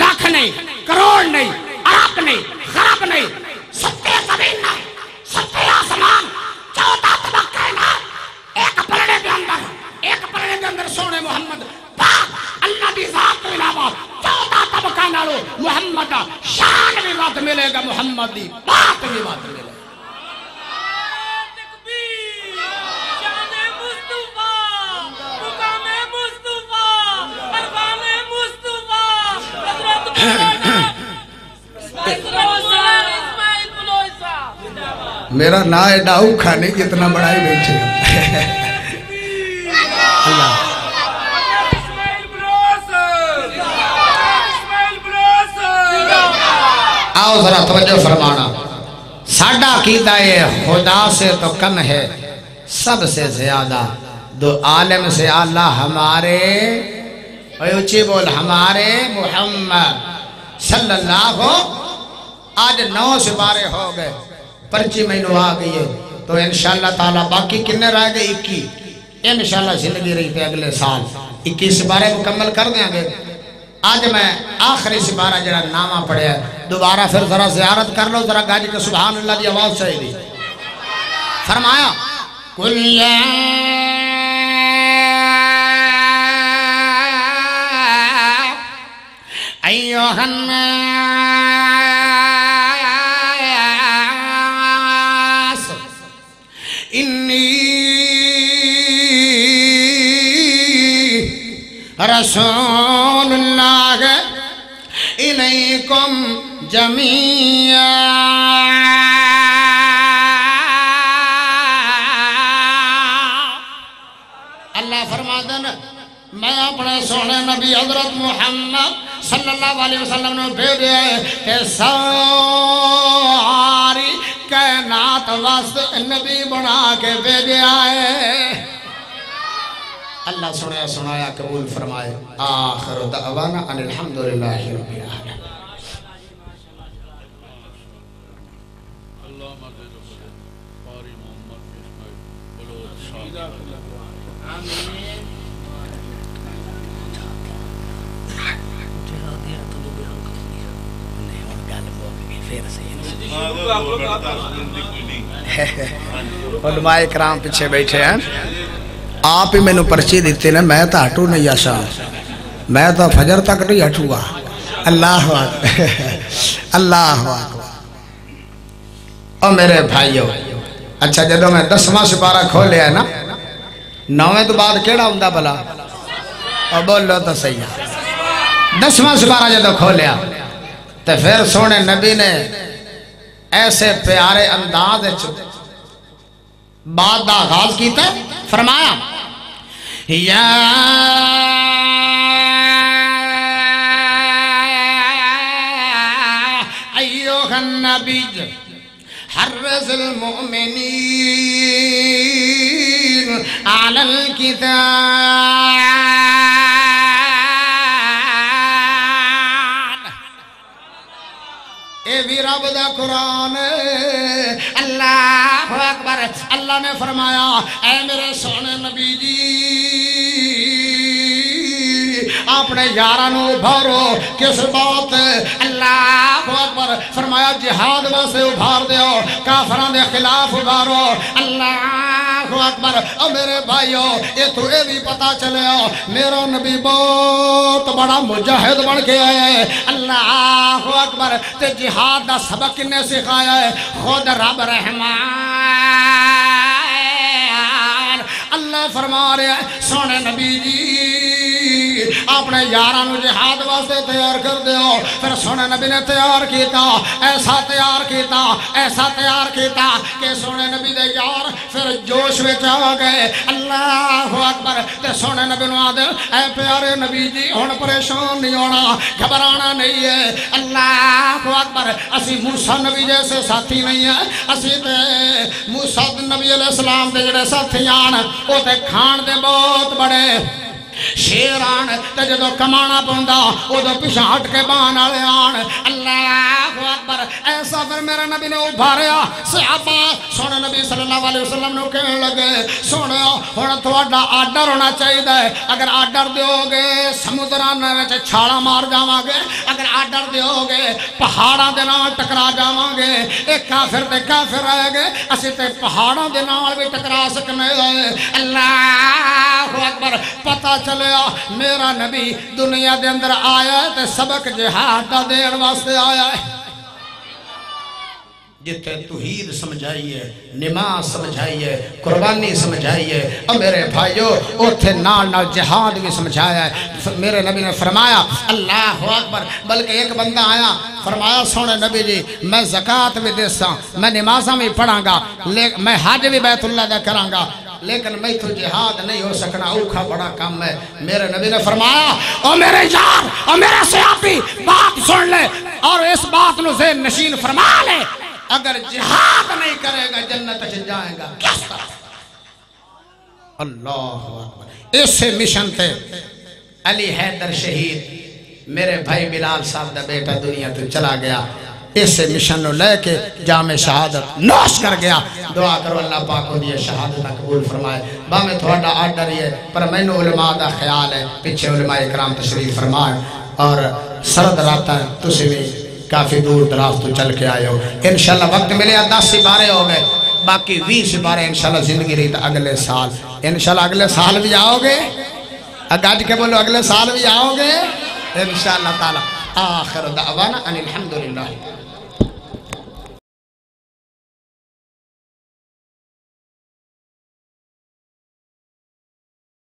لاکھ نہیں، کروڑ نہیں ارب نہیں خراب نہیں، ستے زمین نہیں، ستے آسمان چودہ طبقہ نا ایک پلڑے دے اندر، ایک پلڑے دے اندر سونے محمد، پاک، اللہ دی ذات تو علاوہ چودہ طبقہ نالو محمد دا شان بھی بات ملے گا، محمد دی بات بھی بات ملے گا۔ میرا نا ایڈا اوکھا نہیں جتنا بڑا ہی بیٹھے آؤ ذرا توجہ فرمانا۔ ساڈا عقیدہ یہ خدا سے تو کم ہے، سب سے زیادہ۔ دو عالم سے اللہ ہمارے۔ اچھی بول، ہمارے محمد۔ صلی اللہ ہو آج نو سپارے ہو گئے پرچی مینو آ گئی ہے تو انشاءاللہ تعالیٰ باقی کنے رہ گئے اکی انشاءاللہ زندگی رہی پہ اگلے سال اکی سپارے مکمل کر دیں گے آج میں آخری سپارہ جڑا نامہ پڑھے ہے دوبارہ پھر ذرا زیارت کر لو ذرا گاجی کے سبحان اللہ دی آواز چاہیے فرمایا کل یا الناس انی رسول اللہ الیکم جميعا. اللہ فرما دن میں اپنے سونے نبی حضرت محمد صلی اللہ علیہ وسلم نے بھیجے کہ ساری کائنات واسطے نبی بنا کے بھیجے آئے۔ اللہ سنیا سنایا قبول فرمائے۔ آخر دعوانا ان الحمدللہ رب العالمین۔ پھر [LAUGHS] علماء اکرام پیچھے بیٹھے ہیں۔ آپ ہی میں نے پرچی دیتے نا میں تو ہٹو نہیں آشا میں تو فجر تک نہیں ہٹوں گا اللہ اکبر۔ [LAUGHS] اللہ اکبر۔ او میرے بھائیو اچھا جدو میں دسواں سپارہ کھولیا ہے نا، نویں تو بعد کیڑا ہوں بلا اور بولو تو صحیح ہے۔ دسواں سپارہ جدو کھولیا تو پھر سونے نبی نے ایسے پیارے انداز وچ بات دا آغاز کیتا ہے، فرمایا، یا ایوہ النبی، حرز المؤمنین علی الكتاب رب دا قرآن اللہ اکبر۔ اللہ نے فرمایا اے میرے سونے نبی جی اپنے یارانو بھارو کس بات؟ اللہ اکبر۔ فرمایا، جہاد واسے ابھار دیو کافران دے خلاف ابھارو۔ اللہ اکبر۔ او میرے بھائیو یہ تو اے بھی پتا چلے ہو میرا نبی بہت بڑا مجاہد بن کے آئے اللہ اکبر۔ تے جہاد دا سبق کنے سکھایا ہے۔ خود رب رحمان۔ اللہ فرما رہے ہیں سونے نبی جی اپنے یارانو جہاد واسطے تیار کر دیو۔ پھر سونے نبی نے تیار کیتا، ایسا تیار کیتا، ایسا تیار کیتا کہ سونے نبی دے یار پھر جوش وچ آ گئے۔ اللہ اکبر، تے سونے نبی نو آدھے، اے پیارے نبی جی ہن پریشان نہیں ہونا، گھبرانا نہیں ہے۔ اللہ اکبر، اسی موسیٰ نبی جیسے ساتھی نہیں ہے اسی تے موسیٰ نبی علیہ السلام دے جڑے ساتھی آن اوتے کھان دے بہت بڑے۔ شیر آن تے جدو کمانا پوندا، اودو پیچھے ہٹ کے بان والے آن۔ اللہ! اللہ اکبر ایسا پھر میرے نبی نے ابھاریا صحابہ سونے نبی صلی اللہ علیہ وسلم نے کہنے لگے سونے ہن تہاڈا آرڈر ہونا چاہیے اگر آرڈر دیو گے سمندران وچ چھالا مار جاواں گے اگر آرڈر دیو گے پہاڑاں دے نال ٹکرا جاواں گے اے کافر تے کافر رہ گئے اسی تے پہاڑاں دے نال بھی ٹکرا سکنے اللہ اکبر پتہ چلیا میرا نبی دنیا دے اندر آیا تے سبق جہاد دا دین واسطے آیا ہے جتے توحید سمجھائیے نماز سمجھائیے قربانی سمجھائیے اور میرے بھائیو، اوتھے نال نال جہاد بھی سمجھایا ہے۔ میرے نبی نے فرمایا، اللہ اکبر، بلکہ ایک بندہ آیا، فرمایا، سونے نبی جی میں زکاة بھی دیسا میں نمازہ بھی پڑھاں گا میں حج بھی بیت اللہ دا کراں گا، لیکن میں تو جہاد نہیں ہو سکنا، اوکھا بڑا کام ہے۔ میرے نبی نے فرمایا، او میرے یار، او میرے سیاپی، بات سن لے، اور اس بات نو ذہن نشین فرما لے۔ اگر جہاد نہیں کرے گا، جنت سے جائے گا۔ کس طرح اللہ اکبر۔ اس مشن تے علی حیدر شہید، میرے بھائی بلال صاحب دا بیٹا دنیا تو چلا گیا۔ اس مشن نو لے کے جامع شہادت نوش کر گیا۔ دعا کرو اللہ پاک کو دیئے شہادت قبول فرمائے۔ با میں تھوڑا آرڈر یہ، پر میں نے علماء دا خیال ہے، پیچھے علماء اکرام تشریف فرمائے۔ اور سرد راتا ہے تسی بھی کافی دور دراز تو چل کے آئے ہو۔ انشاءاللہ وقت ملے دس سپارے ہو گئے۔ باقی وی سپارے انشاءاللہ زندگی رہی اگلے سال۔ انشاءاللہ اگلے سال بھی آؤ گے۔ گاج کے بولو اگلے سال بھی آؤ گے۔ انشاءاللہ تعالی۔ آخر دعوانا ان الحمدللہ۔